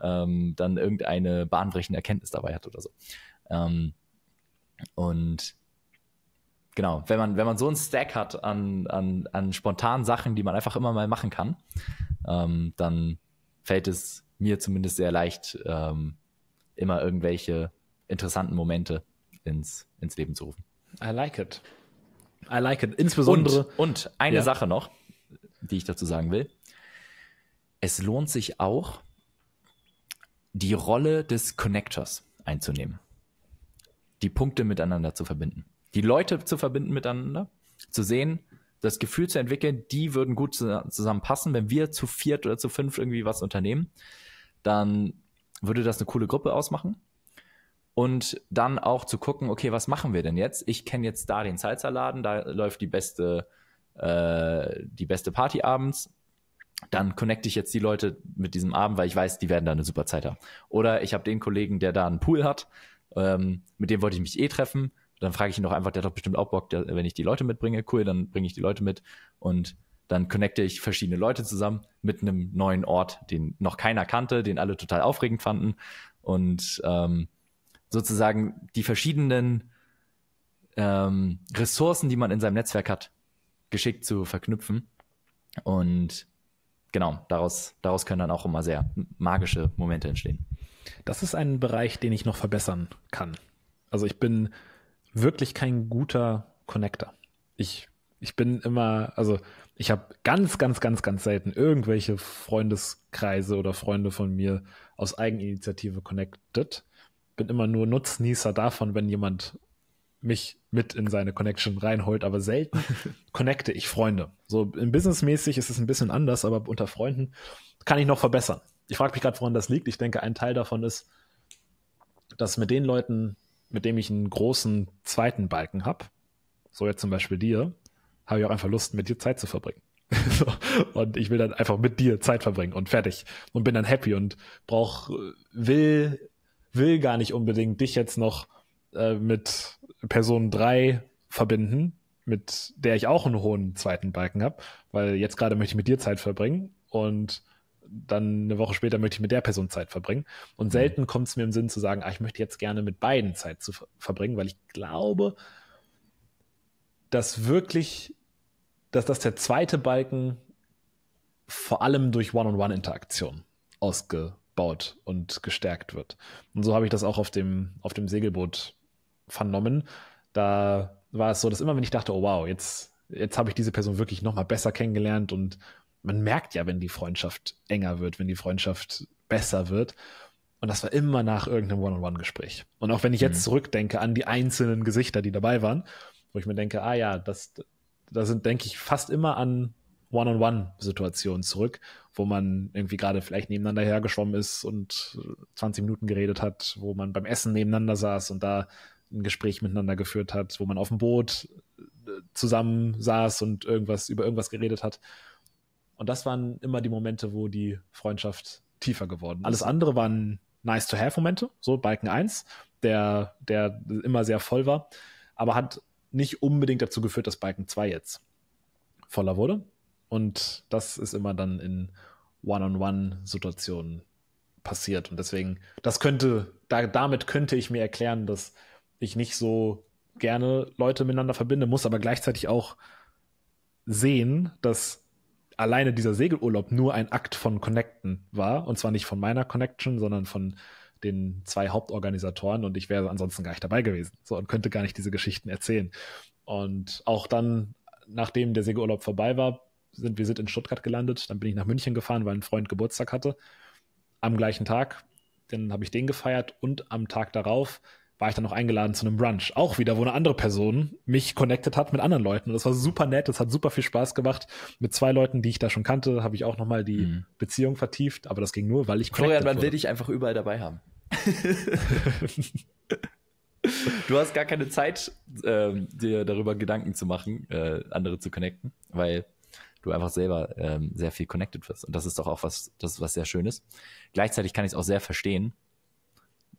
B: ähm, dann irgendeine bahnbrechende Erkenntnis dabei hat oder so. Ähm, und genau, wenn man, wenn man so einen Stack hat an, an, an spontanen Sachen, die man einfach immer mal machen kann, ähm, dann fällt es mir zumindest sehr leicht, ähm, immer irgendwelche interessanten Momente ins, ins Leben zu rufen.
A: I like it. I like it. Insbesondere.
B: Und, und eine
A: Ja.
B: Sache noch, die ich dazu sagen will. Es lohnt sich auch, die Rolle des Connectors einzunehmen. Die Punkte miteinander zu verbinden. Die Leute zu verbinden miteinander, zu sehen, das Gefühl zu entwickeln, die würden gut zu- zusammenpassen. Wenn wir zu viert oder zu fünf irgendwie was unternehmen, dann würde das eine coole Gruppe ausmachen. Und dann auch zu gucken, okay, was machen wir denn jetzt? Ich kenne jetzt da den Salzerladen, da läuft die beste, äh, die beste Party abends. Dann connecte ich jetzt die Leute mit diesem Abend, weil ich weiß, die werden da eine super Zeit haben. Oder ich habe den Kollegen, der da einen Pool hat, ähm, mit dem wollte ich mich eh treffen. Dann frage ich ihn doch einfach, der hat doch bestimmt auch Bock, der, wenn ich die Leute mitbringe. Cool, dann bringe ich die Leute mit und dann connecte ich verschiedene Leute zusammen mit einem neuen Ort, den noch keiner kannte, den alle total aufregend fanden. Und ähm, sozusagen die verschiedenen ähm, Ressourcen, die man in seinem Netzwerk hat, geschickt zu verknüpfen. Und genau, daraus, daraus können dann auch immer sehr magische Momente entstehen.
A: Das ist ein Bereich, den ich noch verbessern kann. Also ich bin wirklich kein guter Connector. Ich, ich bin immer, also ich habe ganz, ganz, ganz, ganz selten irgendwelche Freundeskreise oder Freunde von mir aus Eigeninitiative connected. Bin immer nur Nutznießer davon, wenn jemand mich mit in seine Connection reinholt, aber selten connecte ich Freunde. So im Businessmäßig ist es ein bisschen anders, aber unter Freunden kann ich noch verbessern. Ich frage mich gerade, woran das liegt. Ich denke, ein Teil davon ist, dass mit den Leuten, mit denen ich einen großen zweiten Balken habe, so jetzt zum Beispiel dir, habe ich auch einfach Lust, mit dir Zeit zu verbringen. so, und ich will dann einfach mit dir Zeit verbringen und fertig und bin dann happy und brauch, will, will gar nicht unbedingt dich jetzt noch äh, mit Person 3 verbinden, mit der ich auch einen hohen zweiten Balken habe, weil jetzt gerade möchte ich mit dir Zeit verbringen und dann eine Woche später möchte ich mit der Person Zeit verbringen. Und selten kommt es mir im Sinn zu sagen, ah, ich möchte jetzt gerne mit beiden Zeit zu ver verbringen, weil ich glaube, dass wirklich, dass das der zweite Balken vor allem durch One-on-One-Interaktion ausgebaut und gestärkt wird. Und so habe ich das auch auf dem, auf dem Segelboot vernommen. Da war es so, dass immer, wenn ich dachte, oh wow, jetzt, jetzt habe ich diese Person wirklich noch mal besser kennengelernt und man merkt ja, wenn die Freundschaft enger wird, wenn die Freundschaft besser wird. Und das war immer nach irgendeinem One-on-One-Gespräch. Und auch wenn ich jetzt zurückdenke an die einzelnen Gesichter, die dabei waren, wo ich mir denke, ah ja, das, da sind, denke ich, fast immer an One-on-One-Situationen zurück, wo man irgendwie gerade vielleicht nebeneinander hergeschwommen ist und 20 Minuten geredet hat, wo man beim Essen nebeneinander saß und da ein Gespräch miteinander geführt hat, wo man auf dem Boot äh, zusammen saß und irgendwas über irgendwas geredet hat. Und das waren immer die Momente, wo die Freundschaft tiefer geworden ist. Alles andere waren nice-to-have-Momente, so Balken 1, der, der immer sehr voll war, aber hat nicht unbedingt dazu geführt, dass Balken 2 jetzt voller wurde. Und das ist immer dann in One-on-One-Situationen passiert. Und deswegen, das könnte, da, damit könnte ich mir erklären, dass ich nicht so gerne Leute miteinander verbinde, muss aber gleichzeitig auch sehen, dass alleine dieser Segelurlaub nur ein Akt von Connecten war. Und zwar nicht von meiner Connection, sondern von den zwei Hauptorganisatoren und ich wäre ansonsten gar nicht dabei gewesen. So und könnte gar nicht diese Geschichten erzählen. Und auch dann, nachdem der Segelurlaub vorbei war, sind wir sind in Stuttgart gelandet. Dann bin ich nach München gefahren, weil ein Freund Geburtstag hatte. Am gleichen Tag, dann habe ich den gefeiert und am Tag darauf war ich dann noch eingeladen zu einem Brunch. Auch wieder, wo eine andere Person mich connected hat mit anderen Leuten. Und das war super nett, das hat super viel Spaß gemacht. Mit zwei Leuten, die ich da schon kannte, habe ich auch nochmal die mhm. Beziehung vertieft. Aber das ging nur, weil ich
B: Florian, man will dich einfach überall dabei haben. du hast gar keine Zeit, äh, dir darüber Gedanken zu machen, äh, andere zu connecten, weil du einfach selber ähm, sehr viel connected wirst. Und das ist doch auch was, das ist was sehr Schönes. Gleichzeitig kann ich es auch sehr verstehen,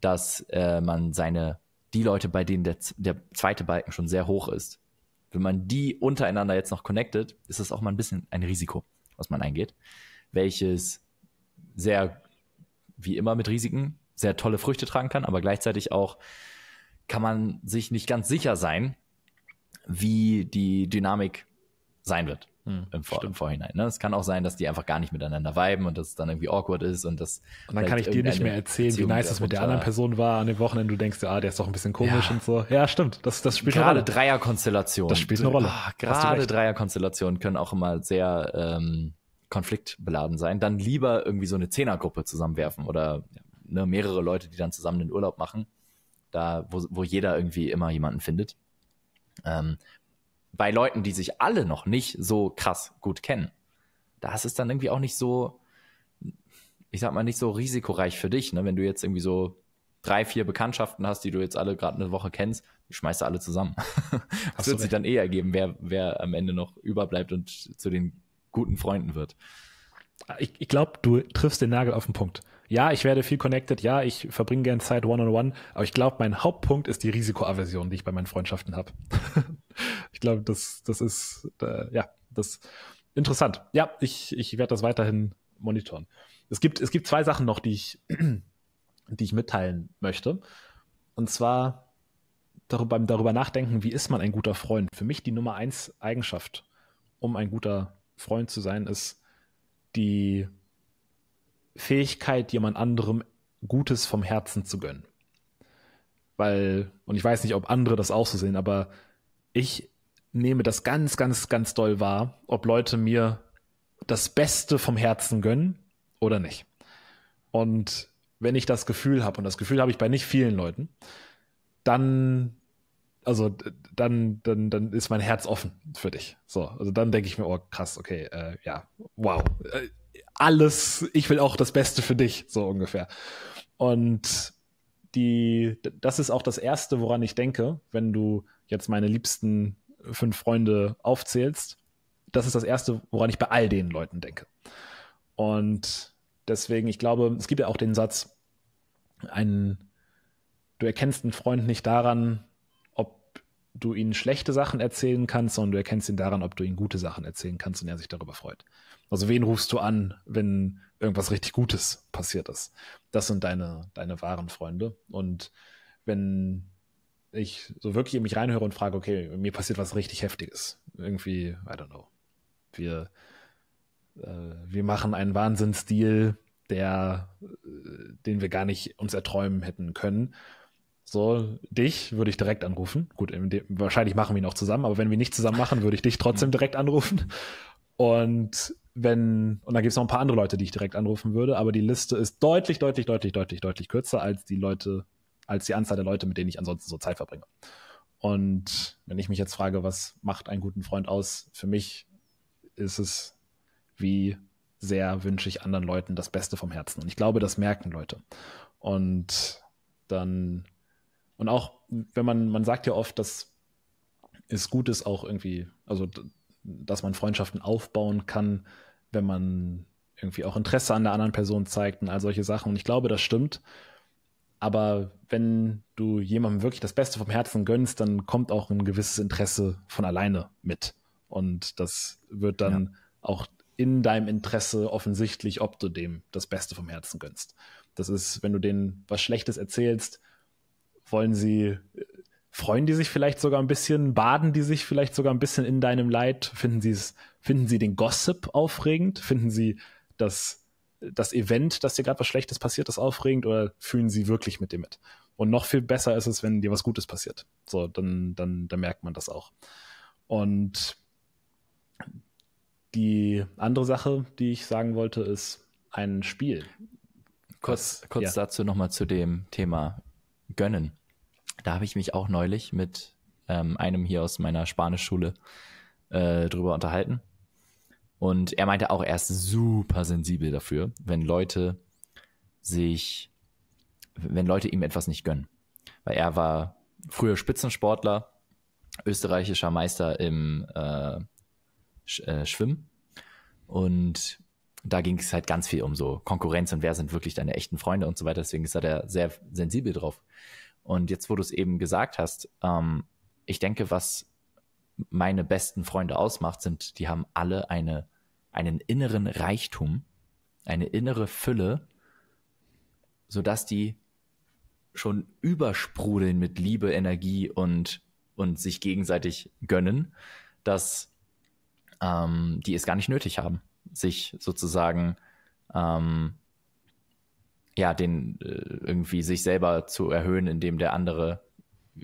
B: dass äh, man seine, die Leute, bei denen der, der zweite Balken schon sehr hoch ist, wenn man die untereinander jetzt noch connectet, ist das auch mal ein bisschen ein Risiko, was man eingeht, welches sehr, wie immer mit Risiken, sehr tolle Früchte tragen kann, aber gleichzeitig auch kann man sich nicht ganz sicher sein, wie die Dynamik sein wird hm, im, Vor im, Vorhinein. Ne? Es kann auch sein, dass die einfach gar nicht miteinander viben und dass es dann irgendwie awkward ist und das.
A: Und dann kann ich dir nicht mehr erzählen, Beziehung wie nice es mit der anderen Person war an dem Wochenende. Du denkst, ah, der ist doch ein bisschen komisch ja. und so. Ja, stimmt. Das, das spielt
B: Gerade eine Rolle. Dreierkonstellationen.
A: Das spielt eine Rolle.
B: Ah, gerade Dreierkonstellationen können auch immer sehr ähm, konfliktbeladen sein. Dann lieber irgendwie so eine Zehnergruppe zusammenwerfen oder ne, mehrere Leute, die dann zusammen den Urlaub machen. Da, wo, wo jeder irgendwie immer jemanden findet. Ähm, bei Leuten, die sich alle noch nicht so krass gut kennen, da ist es dann irgendwie auch nicht so, ich sag mal, nicht so risikoreich für dich, ne? wenn du jetzt irgendwie so drei, vier Bekanntschaften hast, die du jetzt alle gerade eine Woche kennst, die schmeißt du alle zusammen. das wird sich dann eh ergeben, wer, wer am Ende noch überbleibt und zu den guten Freunden wird.
A: Ich, ich glaube, du triffst den Nagel auf den Punkt. Ja, ich werde viel connected, ja, ich verbringe gerne Zeit one-on-one, -on -one, aber ich glaube, mein Hauptpunkt ist die Risikoaversion, die ich bei meinen Freundschaften habe. ich glaube, das, das ist, äh, ja, das interessant. Ja, ich, ich werde das weiterhin monitoren. Es gibt, es gibt zwei Sachen noch, die ich, die ich mitteilen möchte. Und zwar darüber, beim darüber nachdenken, wie ist man ein guter Freund? Für mich die Nummer eins Eigenschaft, um ein guter Freund zu sein, ist die Fähigkeit, jemand anderem Gutes vom Herzen zu gönnen. Weil, und ich weiß nicht, ob andere das auch so sehen, aber ich nehme das ganz, ganz, ganz doll wahr, ob Leute mir das Beste vom Herzen gönnen oder nicht. Und wenn ich das Gefühl habe, und das Gefühl habe ich bei nicht vielen Leuten, dann, also dann, dann, dann ist mein Herz offen für dich. So, also dann denke ich mir, oh krass, okay, äh, ja, wow, äh, alles, ich will auch das Beste für dich, so ungefähr. Und die, das ist auch das Erste, woran ich denke, wenn du jetzt meine liebsten fünf Freunde aufzählst. Das ist das Erste, woran ich bei all den Leuten denke. Und deswegen, ich glaube, es gibt ja auch den Satz, ein, du erkennst einen Freund nicht daran, ob du ihnen schlechte Sachen erzählen kannst, sondern du erkennst ihn daran, ob du ihm gute Sachen erzählen kannst und er sich darüber freut. Also wen rufst du an, wenn irgendwas richtig Gutes passiert ist? Das sind deine, deine wahren Freunde. Und wenn ich so wirklich in mich reinhöre und frage, okay, mir passiert was richtig Heftiges. Irgendwie, I don't know. Wir, äh, wir machen einen Wahnsinnsdeal, der, äh, den wir gar nicht uns erträumen hätten können. So, dich würde ich direkt anrufen. Gut, wahrscheinlich machen wir ihn auch zusammen, aber wenn wir nicht zusammen machen, würde ich dich trotzdem direkt anrufen. Und wenn, und da gibt es noch ein paar andere Leute, die ich direkt anrufen würde, aber die Liste ist deutlich, deutlich, deutlich, deutlich, deutlich kürzer als die Leute, als die Anzahl der Leute, mit denen ich ansonsten so Zeit verbringe. Und wenn ich mich jetzt frage, was macht einen guten Freund aus, für mich ist es wie sehr wünsche ich anderen Leuten das Beste vom Herzen. Und ich glaube, das merken Leute. Und dann, und auch, wenn man, man sagt ja oft, dass es gut ist, auch irgendwie, also, dass man Freundschaften aufbauen kann, wenn man irgendwie auch Interesse an der anderen Person zeigt und all solche Sachen. Und ich glaube, das stimmt. Aber wenn du jemandem wirklich das Beste vom Herzen gönnst, dann kommt auch ein gewisses Interesse von alleine mit. Und das wird dann ja. auch in deinem Interesse offensichtlich, ob du dem das Beste vom Herzen gönnst. Das ist, wenn du denen was Schlechtes erzählst, wollen sie, freuen die sich vielleicht sogar ein bisschen, baden die sich vielleicht sogar ein bisschen in deinem Leid, finden sie es, finden sie den Gossip aufregend, finden sie das, das Event, dass dir gerade was Schlechtes passiert, ist aufregend oder fühlen sie wirklich mit dir mit? Und noch viel besser ist es, wenn dir was Gutes passiert. So, dann, dann, dann merkt man das auch. Und die andere Sache, die ich sagen wollte, ist ein Spiel.
B: Kurz, kurz ja. dazu nochmal zu dem Thema Gönnen. Da habe ich mich auch neulich mit ähm, einem hier aus meiner Spanischschule äh, drüber unterhalten. Und er meinte auch, er ist super sensibel dafür, wenn Leute sich, wenn Leute ihm etwas nicht gönnen. Weil er war früher Spitzensportler, österreichischer Meister im äh, Sch äh, Schwimmen. Und da ging es halt ganz viel um so Konkurrenz und wer sind wirklich deine echten Freunde und so weiter. Deswegen ist er da sehr sensibel drauf. Und jetzt, wo du es eben gesagt hast, ähm, ich denke, was meine besten Freunde ausmacht, sind, die haben alle eine, einen inneren Reichtum, eine innere Fülle, sodass die schon übersprudeln mit Liebe, Energie und, und sich gegenseitig gönnen, dass ähm, die es gar nicht nötig haben, sich sozusagen ähm, ja, den äh, irgendwie sich selber zu erhöhen, indem der andere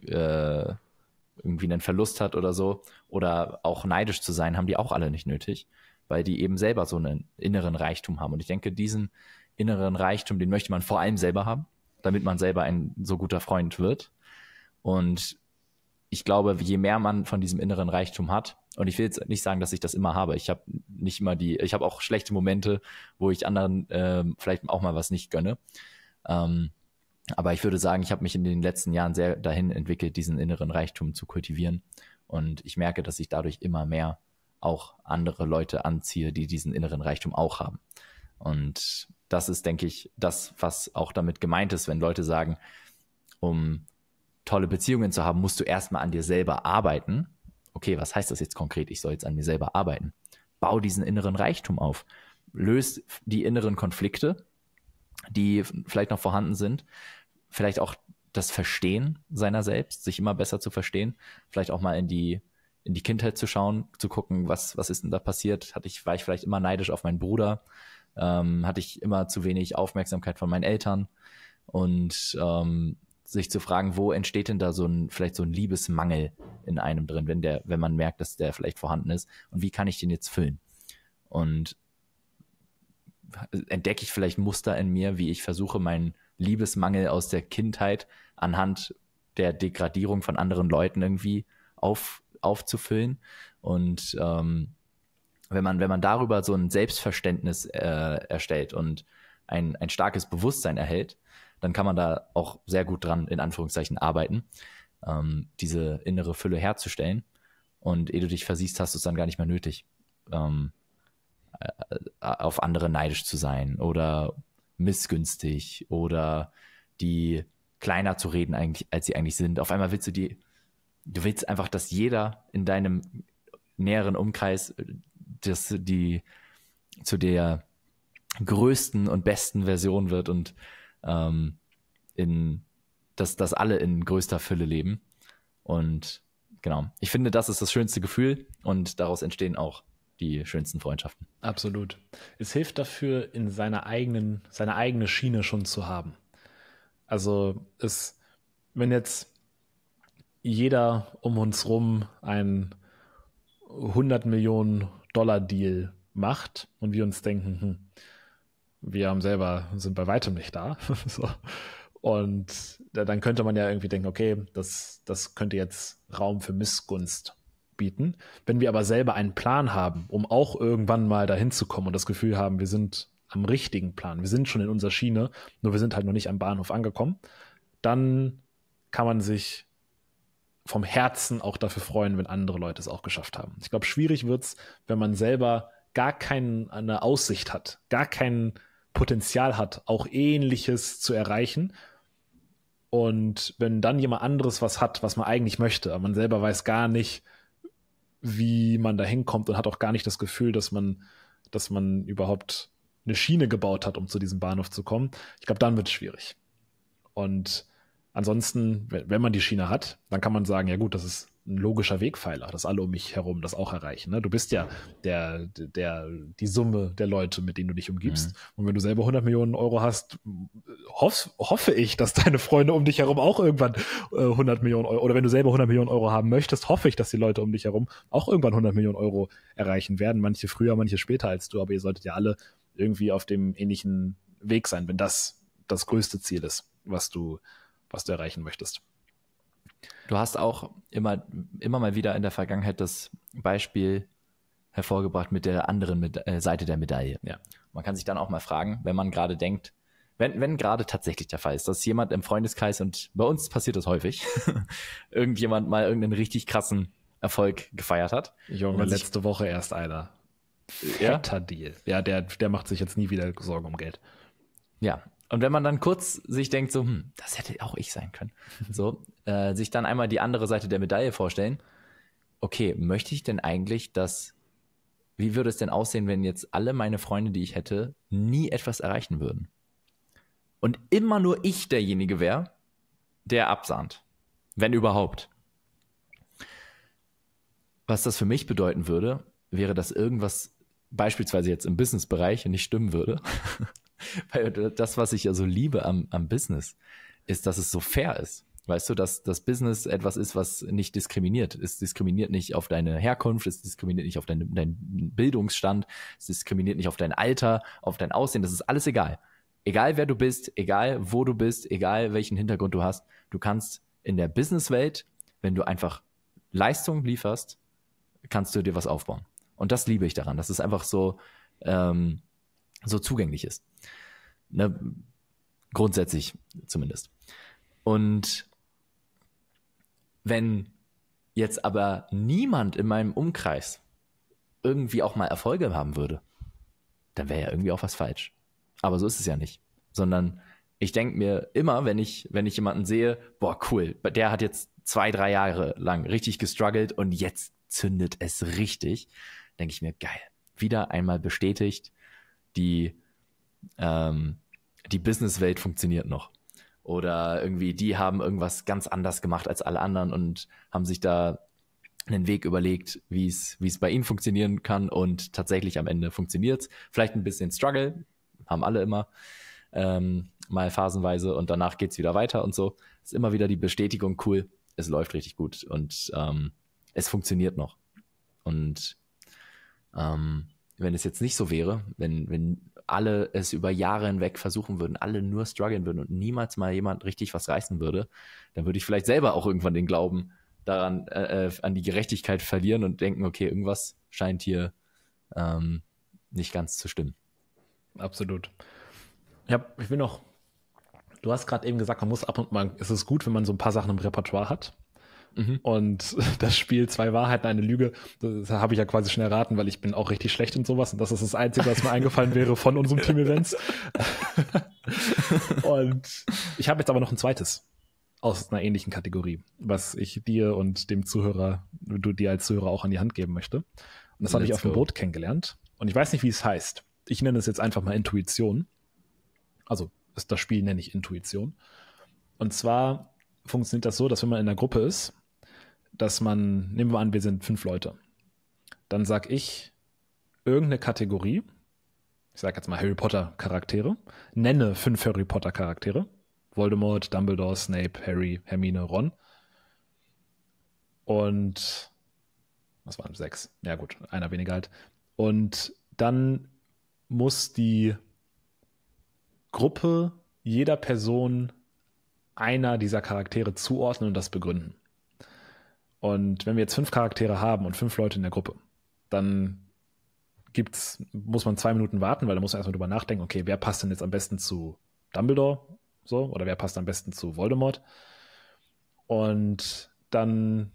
B: äh, irgendwie einen Verlust hat oder so, oder auch neidisch zu sein, haben die auch alle nicht nötig, weil die eben selber so einen inneren Reichtum haben. Und ich denke, diesen inneren Reichtum, den möchte man vor allem selber haben, damit man selber ein so guter Freund wird. Und ich glaube, je mehr man von diesem inneren Reichtum hat, und ich will jetzt nicht sagen, dass ich das immer habe. Ich habe nicht immer die, ich habe auch schlechte Momente, wo ich anderen äh, vielleicht auch mal was nicht gönne. Ähm, aber ich würde sagen, ich habe mich in den letzten Jahren sehr dahin entwickelt, diesen inneren Reichtum zu kultivieren. Und ich merke, dass ich dadurch immer mehr auch andere Leute anziehe, die diesen inneren Reichtum auch haben. Und das ist, denke ich, das, was auch damit gemeint ist, wenn Leute sagen, um tolle Beziehungen zu haben, musst du erstmal an dir selber arbeiten. Okay, was heißt das jetzt konkret? Ich soll jetzt an mir selber arbeiten. Bau diesen inneren Reichtum auf. Löst die inneren Konflikte, die vielleicht noch vorhanden sind. Vielleicht auch das Verstehen seiner selbst, sich immer besser zu verstehen. Vielleicht auch mal in die, in die Kindheit zu schauen, zu gucken, was, was ist denn da passiert? Hatte ich, war ich vielleicht immer neidisch auf meinen Bruder? Ähm, hatte ich immer zu wenig Aufmerksamkeit von meinen Eltern? Und ähm, sich zu fragen, wo entsteht denn da so ein, vielleicht so ein Liebesmangel in einem drin, wenn der, wenn man merkt, dass der vielleicht vorhanden ist und wie kann ich den jetzt füllen? Und entdecke ich vielleicht Muster in mir, wie ich versuche, meinen Liebesmangel aus der Kindheit anhand der Degradierung von anderen Leuten irgendwie auf, aufzufüllen. Und ähm, wenn man, wenn man darüber so ein Selbstverständnis äh, erstellt und ein, ein starkes Bewusstsein erhält, dann kann man da auch sehr gut dran, in Anführungszeichen, arbeiten, ähm, diese innere Fülle herzustellen. Und ehe du dich versiehst, hast du es dann gar nicht mehr nötig, ähm, äh, auf andere neidisch zu sein oder missgünstig oder die kleiner zu reden, eigentlich, als sie eigentlich sind. Auf einmal willst du die, du willst einfach, dass jeder in deinem näheren Umkreis dass die zu der größten und besten Version wird und ähm, in, dass, dass alle in größter Fülle leben. Und genau, ich finde, das ist das schönste Gefühl und daraus entstehen auch die schönsten Freundschaften.
A: Absolut. Es hilft dafür, in seiner eigenen, seine eigene Schiene schon zu haben. Also es, wenn jetzt jeder um uns rum ein 100 Millionen Dollar Deal macht und wir uns denken, hm, wir haben selber, sind bei weitem nicht da. so. Und dann könnte man ja irgendwie denken, okay, das, das könnte jetzt Raum für Missgunst bieten. Wenn wir aber selber einen Plan haben, um auch irgendwann mal dahin zu kommen und das Gefühl haben, wir sind am richtigen Plan, wir sind schon in unserer Schiene, nur wir sind halt noch nicht am Bahnhof angekommen, dann kann man sich vom Herzen auch dafür freuen, wenn andere Leute es auch geschafft haben. Ich glaube, schwierig wird es, wenn man selber gar keine Aussicht hat, gar kein Potenzial hat, auch ähnliches zu erreichen. Und wenn dann jemand anderes was hat, was man eigentlich möchte, aber man selber weiß gar nicht, wie man da hinkommt und hat auch gar nicht das Gefühl, dass man, dass man überhaupt eine Schiene gebaut hat, um zu diesem Bahnhof zu kommen. Ich glaube, dann wird es schwierig. Und ansonsten, wenn man die Schiene hat, dann kann man sagen, ja gut, das ist ein logischer Wegpfeiler, dass alle um mich herum das auch erreichen. Ne? Du bist ja der, der, die Summe der Leute, mit denen du dich umgibst. Mhm. Und wenn du selber 100 Millionen Euro hast, hoff, hoffe ich, dass deine Freunde um dich herum auch irgendwann äh, 100 Millionen Euro, oder wenn du selber 100 Millionen Euro haben möchtest, hoffe ich, dass die Leute um dich herum auch irgendwann 100 Millionen Euro erreichen werden. Manche früher, manche später als du, aber ihr solltet ja alle irgendwie auf dem ähnlichen Weg sein, wenn das das größte Ziel ist, was du, was du erreichen möchtest.
B: Du hast auch immer, immer mal wieder in der Vergangenheit das Beispiel hervorgebracht mit der anderen Meda äh, Seite der Medaille. Ja. Man kann sich dann auch mal fragen, wenn man gerade denkt, wenn, wenn gerade tatsächlich der Fall ist, dass jemand im Freundeskreis, und bei uns passiert das häufig, irgendjemand mal irgendeinen richtig krassen Erfolg gefeiert hat.
A: Junge, letzte Woche erst einer. Ja? Fetter Deal. Ja, der, der macht sich jetzt nie wieder Sorgen um Geld.
B: Ja, und wenn man dann kurz sich denkt, so, hm, das hätte auch ich sein können, so, äh, sich dann einmal die andere Seite der Medaille vorstellen, okay, möchte ich denn eigentlich, dass, wie würde es denn aussehen, wenn jetzt alle meine Freunde, die ich hätte, nie etwas erreichen würden? Und immer nur ich derjenige wäre, der absahnt. Wenn überhaupt. Was das für mich bedeuten würde, wäre, dass irgendwas beispielsweise jetzt im Businessbereich nicht stimmen würde. Weil das, was ich ja so liebe am, am Business, ist, dass es so fair ist. Weißt du, dass das Business etwas ist, was nicht diskriminiert. Es diskriminiert nicht auf deine Herkunft, es diskriminiert nicht auf deinen dein Bildungsstand, es diskriminiert nicht auf dein Alter, auf dein Aussehen, das ist alles egal. Egal wer du bist, egal wo du bist, egal welchen Hintergrund du hast, du kannst in der Businesswelt, wenn du einfach Leistung lieferst, kannst du dir was aufbauen. Und das liebe ich daran, dass es einfach so, ähm, so zugänglich ist. Ne? Grundsätzlich zumindest. Und wenn jetzt aber niemand in meinem Umkreis irgendwie auch mal Erfolge haben würde, dann wäre ja irgendwie auch was falsch. Aber so ist es ja nicht. Sondern ich denke mir immer, wenn ich, wenn ich jemanden sehe, boah, cool, der hat jetzt zwei, drei Jahre lang richtig gestruggelt und jetzt zündet es richtig, denke ich mir, geil. Wieder einmal bestätigt, die, ähm, die Businesswelt funktioniert noch. Oder irgendwie, die haben irgendwas ganz anders gemacht als alle anderen und haben sich da einen Weg überlegt, wie es, wie es bei ihnen funktionieren kann und tatsächlich am Ende funktioniert Vielleicht ein bisschen Struggle, haben alle immer, ähm, mal phasenweise und danach geht's wieder weiter und so. Ist immer wieder die Bestätigung, cool, es läuft richtig gut und ähm, es funktioniert noch. Und ähm, wenn es jetzt nicht so wäre, wenn, wenn alle es über Jahre hinweg versuchen würden, alle nur strugglen würden und niemals mal jemand richtig was reißen würde, dann würde ich vielleicht selber auch irgendwann den Glauben daran, äh, äh an die Gerechtigkeit verlieren und denken, okay, irgendwas scheint hier ähm, nicht ganz zu stimmen.
A: Absolut. Hab, ich will noch, du hast gerade eben gesagt, man muss ab und mal, es ist gut, wenn man so ein paar Sachen im Repertoire hat. Mhm. Und das Spiel Zwei Wahrheiten, eine Lüge, das habe ich ja quasi schon erraten, weil ich bin auch richtig schlecht in sowas und das ist das Einzige, was mir eingefallen wäre von unserem Team-Events. und ich habe jetzt aber noch ein zweites aus einer ähnlichen Kategorie, was ich dir und dem Zuhörer, du dir als Zuhörer auch an die Hand geben möchte. Und das habe ich auf dem Boot kennengelernt. Und ich weiß nicht, wie es heißt. Ich nenne es jetzt einfach mal Intuition. Also das Spiel nenne ich Intuition. Und zwar funktioniert das so, dass wenn man in einer Gruppe ist dass man, nehmen wir an, wir sind fünf Leute. Dann sag ich irgendeine Kategorie, ich sage jetzt mal Harry Potter Charaktere, nenne fünf Harry Potter Charaktere. Voldemort, Dumbledore, Snape, Harry, Hermine, Ron. Und was waren sechs? Ja gut, einer weniger halt. Und dann muss die Gruppe jeder Person einer dieser Charaktere zuordnen und das begründen. Und wenn wir jetzt fünf Charaktere haben und fünf Leute in der Gruppe, dann gibt's, muss man zwei Minuten warten, weil da muss man erstmal drüber nachdenken, okay, wer passt denn jetzt am besten zu Dumbledore, so, oder wer passt am besten zu Voldemort? Und dann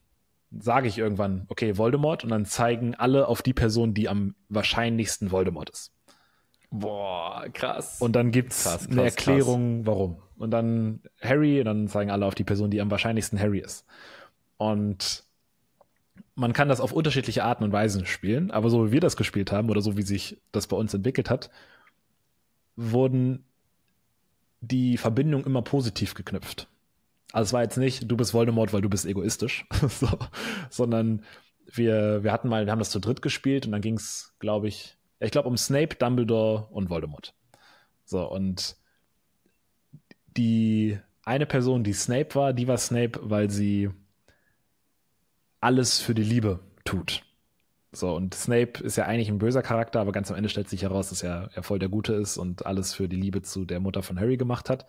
A: sage ich irgendwann, okay, Voldemort, und dann zeigen alle auf die Person, die am wahrscheinlichsten Voldemort ist.
B: Boah, krass.
A: Und dann gibt's
B: Krass,
A: eine
B: krass,
A: Erklärung, warum. Und dann Harry, und dann zeigen alle auf die Person, die am wahrscheinlichsten Harry ist. Und man kann das auf unterschiedliche Arten und Weisen spielen, aber so wie wir das gespielt haben oder so wie sich das bei uns entwickelt hat, wurden die Verbindungen immer positiv geknüpft. Also es war jetzt nicht, du bist Voldemort, weil du bist egoistisch, so, sondern wir, wir hatten mal, wir haben das zu dritt gespielt und dann ging es, glaube ich, ich glaube um Snape, Dumbledore und Voldemort. So, und die eine Person, die Snape war, die war Snape, weil sie alles für die Liebe tut. So, und Snape ist ja eigentlich ein böser Charakter, aber ganz am Ende stellt sich heraus, dass er, er voll der Gute ist und alles für die Liebe zu der Mutter von Harry gemacht hat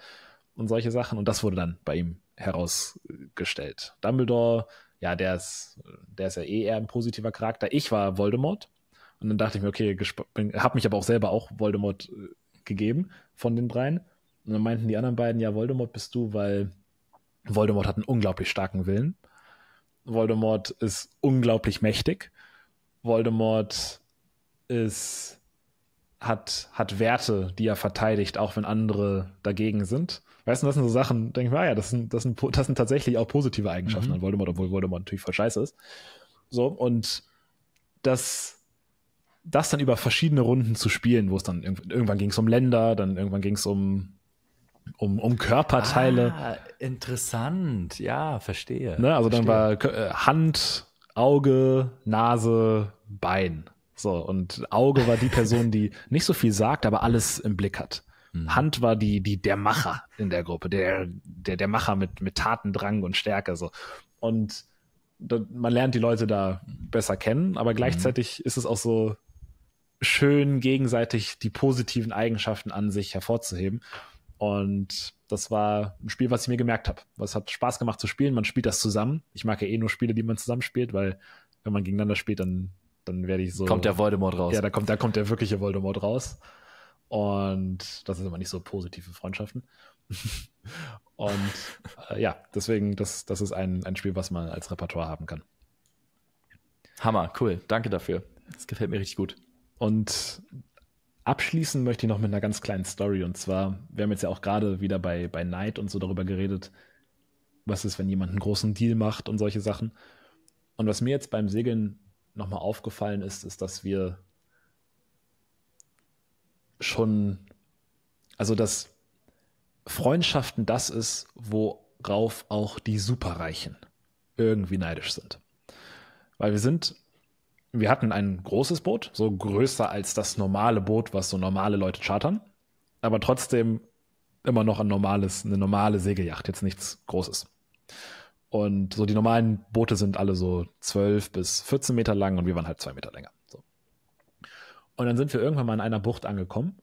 A: und solche Sachen. Und das wurde dann bei ihm herausgestellt. Dumbledore, ja, der ist, der ist ja eh eher ein positiver Charakter. Ich war Voldemort. Und dann dachte ich mir, okay, habe mich aber auch selber auch Voldemort äh, gegeben von den dreien. Und dann meinten die anderen beiden, ja, Voldemort bist du, weil Voldemort hat einen unglaublich starken Willen. Voldemort ist unglaublich mächtig. Voldemort ist, hat, hat Werte, die er verteidigt, auch wenn andere dagegen sind. Weißt du, das sind so Sachen, denke ich mir, ah ja, das sind, das sind, das sind tatsächlich auch positive Eigenschaften
B: Mhm.
A: an Voldemort, obwohl Voldemort natürlich voll scheiße ist. So, und das, das dann über verschiedene Runden zu spielen, wo es dann irgend- irgendwann ging es um Länder, dann irgendwann ging es um, um, um Körperteile.
B: Ah, interessant. Ja, verstehe.
A: Ne? Also dann
B: Verstehe.
A: war äh, Hand, Auge, Nase, Bein. So, und Auge war die Person, die nicht so viel sagt, aber alles im Blick hat.
B: Mhm.
A: Hand war die, die, der Macher in der Gruppe, der, der, der Macher mit, mit Tatendrang und Stärke. So. Und da, man lernt die Leute da besser kennen, aber gleichzeitig ist es auch so schön, gegenseitig die positiven Eigenschaften an sich hervorzuheben. Und das war ein Spiel, was ich mir gemerkt habe. Es hat Spaß gemacht zu spielen. Man spielt das zusammen. Ich mag ja eh nur Spiele, die man zusammen spielt, weil wenn man gegeneinander spielt, dann, dann werde ich so.
B: Kommt der Voldemort raus.
A: Ja, da kommt, da kommt der wirkliche Voldemort raus. Und das ist immer nicht so positive Freundschaften. Und äh, ja, deswegen, das, das ist ein, ein Spiel, was man als Repertoire haben kann.
B: Hammer, cool. Danke dafür. Das gefällt mir richtig gut.
A: Und abschließen möchte ich noch mit einer ganz kleinen Story. Und zwar, wir haben jetzt ja auch gerade wieder bei, bei Night und so darüber geredet, was ist, wenn jemand einen großen Deal macht und solche Sachen. Und was mir jetzt beim Segeln nochmal aufgefallen ist, ist, dass wir schon, also dass Freundschaften das ist, worauf auch die Superreichen irgendwie neidisch sind. Weil wir sind, wir hatten ein großes Boot, so größer als das normale Boot, was so normale Leute chartern, aber trotzdem immer noch ein normales, eine normale Segelyacht, jetzt nichts Großes. Und so die normalen Boote sind alle so 12 bis 14 Meter lang und wir waren halt zwei Meter länger. So. Und dann sind wir irgendwann mal in einer Bucht angekommen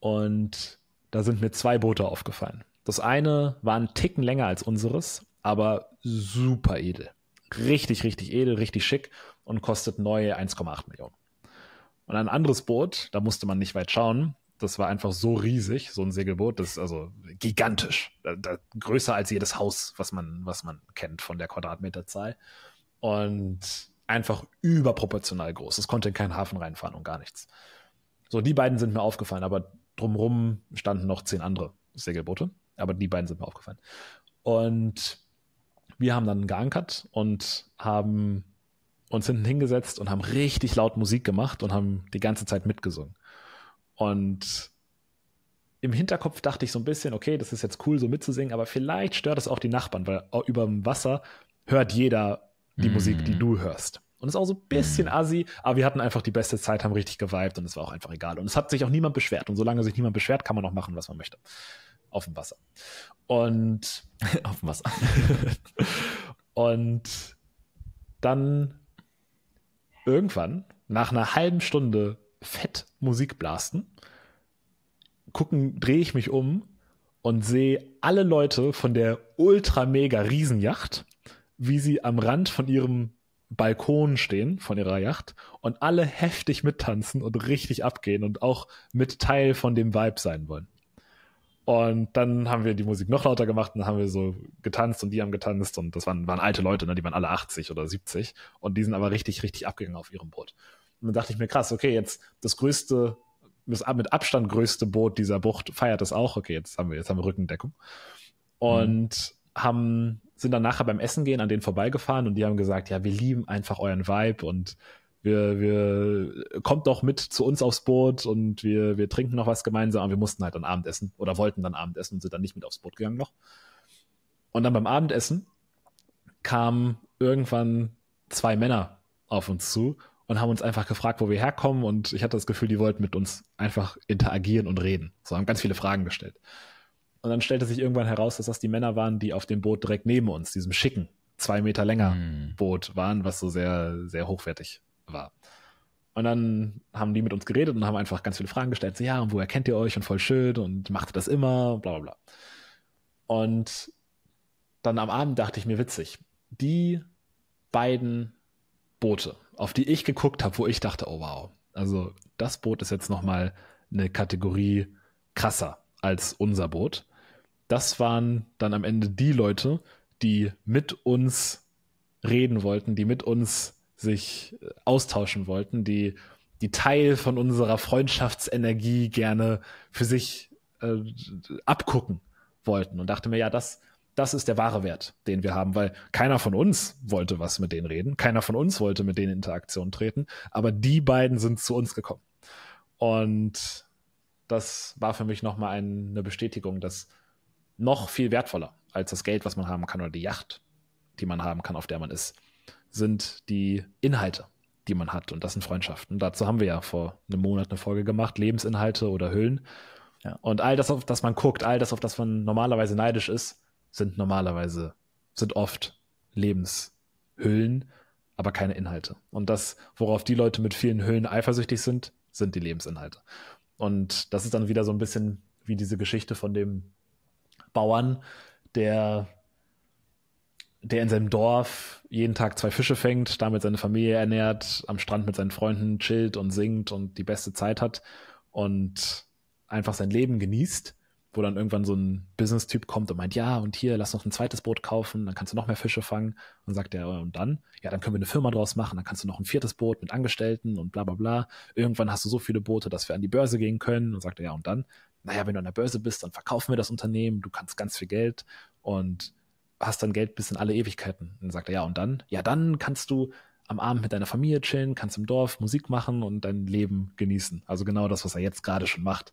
A: und da sind mir zwei Boote aufgefallen. Das eine war ein Ticken länger als unseres, aber super edel. Richtig, richtig edel, richtig schick und kostet neu 1,8 Millionen. Und ein anderes Boot, da musste man nicht weit schauen, das war einfach so riesig, so ein Segelboot, das ist also gigantisch. Da, da, größer als jedes Haus, was man, was man kennt von der Quadratmeterzahl. Und einfach überproportional groß. Es konnte in keinen Hafen reinfahren und gar nichts. So, die beiden sind mir aufgefallen, aber drumrum standen noch zehn andere Segelboote. Aber die beiden sind mir aufgefallen. Und wir haben dann geankert und haben uns hinten hingesetzt und haben richtig laut Musik gemacht und haben die ganze Zeit mitgesungen. Und im Hinterkopf dachte ich so ein bisschen, okay, das ist jetzt cool, so mitzusingen, aber vielleicht stört es auch die Nachbarn, weil über dem Wasser hört jeder die mm. Musik, die du hörst. Und es ist auch so ein bisschen mm. assi, aber wir hatten einfach die beste Zeit, haben richtig geweibt und es war auch einfach egal. Und es hat sich auch niemand beschwert. Und solange sich niemand beschwert, kann man auch machen, was man möchte. Auf dem Wasser. Und
B: auf dem Wasser.
A: und dann irgendwann, nach einer halben Stunde fett Musik blasten, gucken, drehe ich mich um und sehe alle Leute von der ultra mega Riesenjacht wie sie am Rand von ihrem Balkon stehen, von ihrer Yacht und alle heftig mittanzen und richtig abgehen und auch mit Teil von dem Vibe sein wollen. Und dann haben wir die Musik noch lauter gemacht und dann haben wir so getanzt und die haben getanzt und das waren, waren alte Leute, ne? die waren alle 80 oder 70 und die sind aber richtig, richtig abgegangen auf ihrem Boot. Und dann dachte ich mir, krass, okay, jetzt das größte, das mit Abstand größte Boot dieser Bucht feiert das auch. Okay, jetzt haben wir, jetzt haben wir Rückendeckung. Und mhm. haben, sind dann nachher beim Essen gehen an denen vorbeigefahren und die haben gesagt, ja, wir lieben einfach euren Vibe und wir, wir, kommt doch mit zu uns aufs Boot und wir, wir trinken noch was gemeinsam. Und wir mussten halt dann Abendessen oder wollten dann Abendessen und sind dann nicht mit aufs Boot gegangen noch. Und dann beim Abendessen kamen irgendwann zwei Männer auf uns zu und haben uns einfach gefragt, wo wir herkommen. Und ich hatte das Gefühl, die wollten mit uns einfach interagieren und reden. So haben ganz viele Fragen gestellt. Und dann stellte sich irgendwann heraus, dass das die Männer waren, die auf dem Boot direkt neben uns, diesem schicken, zwei Meter länger mm. Boot waren, was so sehr, sehr hochwertig war. Und dann haben die mit uns geredet und haben einfach ganz viele Fragen gestellt. So, ja, und woher kennt ihr euch und voll schön und macht ihr das immer, bla bla bla. Und dann am Abend dachte ich mir witzig, die beiden Boote, auf die ich geguckt habe, wo ich dachte, oh wow, also das Boot ist jetzt nochmal eine Kategorie krasser als unser Boot. Das waren dann am Ende die Leute, die mit uns reden wollten, die mit uns sich äh, austauschen wollten, die, die Teil von unserer Freundschaftsenergie gerne für sich äh, abgucken wollten und dachte mir, ja, das, das ist der wahre Wert, den wir haben, weil keiner von uns wollte was mit denen reden, keiner von uns wollte mit denen in Interaktion treten, aber die beiden sind zu uns gekommen. Und das war für mich nochmal eine Bestätigung, dass noch viel wertvoller als das Geld, was man haben kann oder die Yacht, die man haben kann, auf der man ist, sind die Inhalte, die man hat. Und das sind Freundschaften. Und dazu haben wir ja vor einem Monat eine Folge gemacht, Lebensinhalte oder Hüllen. Ja. Und all das, auf das man guckt, all das, auf das man normalerweise neidisch ist, sind normalerweise, sind oft Lebenshüllen, aber keine Inhalte. Und das, worauf die Leute mit vielen Hüllen eifersüchtig sind, sind die Lebensinhalte. Und das ist dann wieder so ein bisschen wie diese Geschichte von dem Bauern, der der in seinem Dorf jeden Tag zwei Fische fängt, damit seine Familie ernährt, am Strand mit seinen Freunden chillt und singt und die beste Zeit hat und einfach sein Leben genießt, wo dann irgendwann so ein Business-Typ kommt und meint, ja, und hier, lass noch ein zweites Boot kaufen, dann kannst du noch mehr Fische fangen. Und sagt er, und dann? Ja, dann können wir eine Firma draus machen, dann kannst du noch ein viertes Boot mit Angestellten und bla bla bla. Irgendwann hast du so viele Boote, dass wir an die Börse gehen können. Und sagt er, ja, und dann? Naja, wenn du an der Börse bist, dann verkaufen wir das Unternehmen, du kannst ganz viel Geld und hast dann Geld bis in alle Ewigkeiten. Und dann sagt er, ja, und dann? Ja, dann kannst du am Abend mit deiner Familie chillen, kannst im Dorf Musik machen und dein Leben genießen. Also genau das, was er jetzt gerade schon macht.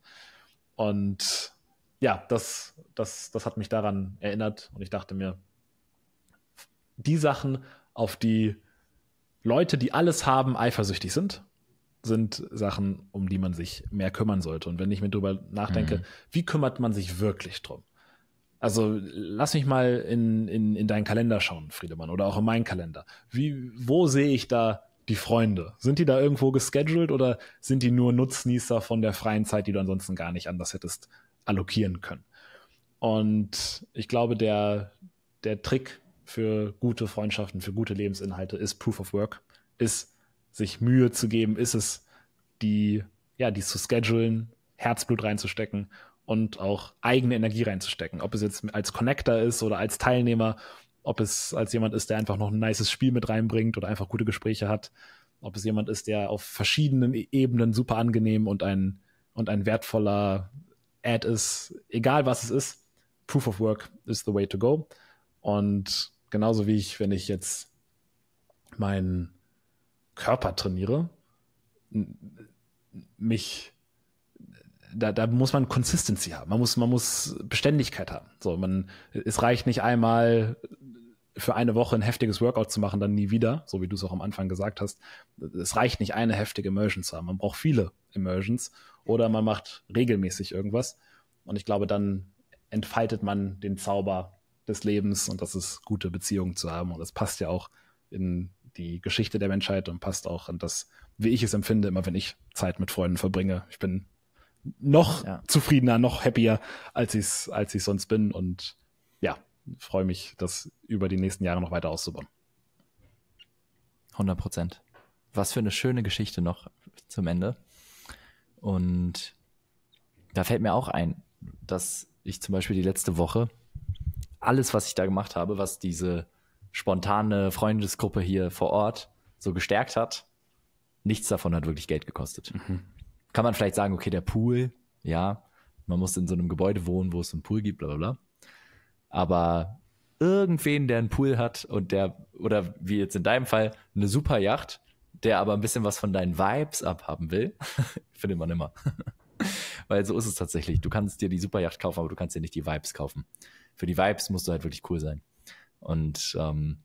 A: Und ja, das, das, das hat mich daran erinnert und ich dachte mir, die Sachen, auf die Leute, die alles haben, eifersüchtig sind, sind Sachen, um die man sich mehr kümmern sollte. Und wenn ich mir darüber nachdenke, mhm. wie kümmert man sich wirklich drum? Also lass mich mal in, in, in deinen Kalender schauen, Friedemann, oder auch in meinen Kalender. Wie, wo sehe ich da die Freunde? Sind die da irgendwo gescheduled oder sind die nur Nutznießer von der freien Zeit, die du ansonsten gar nicht anders hättest allokieren können? Und ich glaube, der, der Trick für gute Freundschaften, für gute Lebensinhalte ist Proof of Work, ist sich Mühe zu geben, ist es die, ja, die zu schedulen, Herzblut reinzustecken und auch eigene Energie reinzustecken. Ob es jetzt als Connector ist oder als Teilnehmer, ob es als jemand ist, der einfach noch ein nices Spiel mit reinbringt oder einfach gute Gespräche hat, ob es jemand ist, der auf verschiedenen e- Ebenen super angenehm und ein, und ein wertvoller Ad ist, egal was es ist, Proof of Work is the way to go. Und genauso wie ich, wenn ich jetzt meinen Körper trainiere, mich da, da muss man Consistency haben. Man muss, man muss Beständigkeit haben. So, man, es reicht nicht einmal für eine Woche ein heftiges Workout zu machen, dann nie wieder, so wie du es auch am Anfang gesagt hast. Es reicht nicht, eine heftige Immersion zu haben. Man braucht viele Immersions oder man macht regelmäßig irgendwas. Und ich glaube, dann entfaltet man den Zauber des Lebens und das ist gute Beziehungen zu haben. Und das passt ja auch in die Geschichte der Menschheit und passt auch in das, wie ich es empfinde, immer wenn ich Zeit mit Freunden verbringe. Ich bin noch ja. zufriedener, noch happier, als ich als ich sonst bin. Und ja, freue mich, das über die nächsten Jahre noch weiter auszubauen.
B: 100 Prozent. Was für eine schöne Geschichte noch zum Ende. Und da fällt mir auch ein, dass ich zum Beispiel die letzte Woche alles, was ich da gemacht habe, was diese spontane Freundesgruppe hier vor Ort so gestärkt hat, nichts davon hat wirklich Geld gekostet. Mhm. Kann man vielleicht sagen, okay, der Pool, ja, man muss in so einem Gebäude wohnen, wo es einen Pool gibt, bla bla bla. Aber irgendwen, der einen Pool hat und der, oder wie jetzt in deinem Fall, eine super Yacht, der aber ein bisschen was von deinen Vibes abhaben will, findet man immer. Weil so ist es tatsächlich. Du kannst dir die Superjacht kaufen, aber du kannst dir nicht die Vibes kaufen. Für die Vibes musst du halt wirklich cool sein. Und ähm,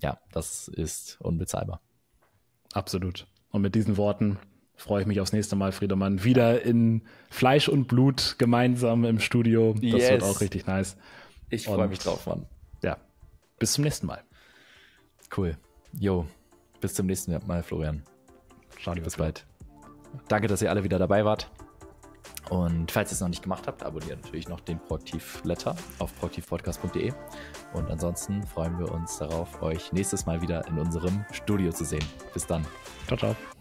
B: ja, das ist unbezahlbar.
A: Absolut. Und mit diesen Worten freue ich mich aufs nächste Mal, Friedemann. Wieder in Fleisch und Blut gemeinsam im Studio. Das yes. wird auch richtig nice.
B: Ich freue mich drauf, Mann.
A: Ja, bis zum nächsten Mal.
B: Cool. Jo, bis zum nächsten Mal, Florian.
A: Ciao, bis bald.
B: Danke, dass ihr alle wieder dabei wart. Und falls ihr es noch nicht gemacht habt, abonniert natürlich noch den Proaktiv-Letter auf proaktivpodcast.de. Und ansonsten freuen wir uns darauf, euch nächstes Mal wieder in unserem Studio zu sehen. Bis dann.
A: Ciao, ciao.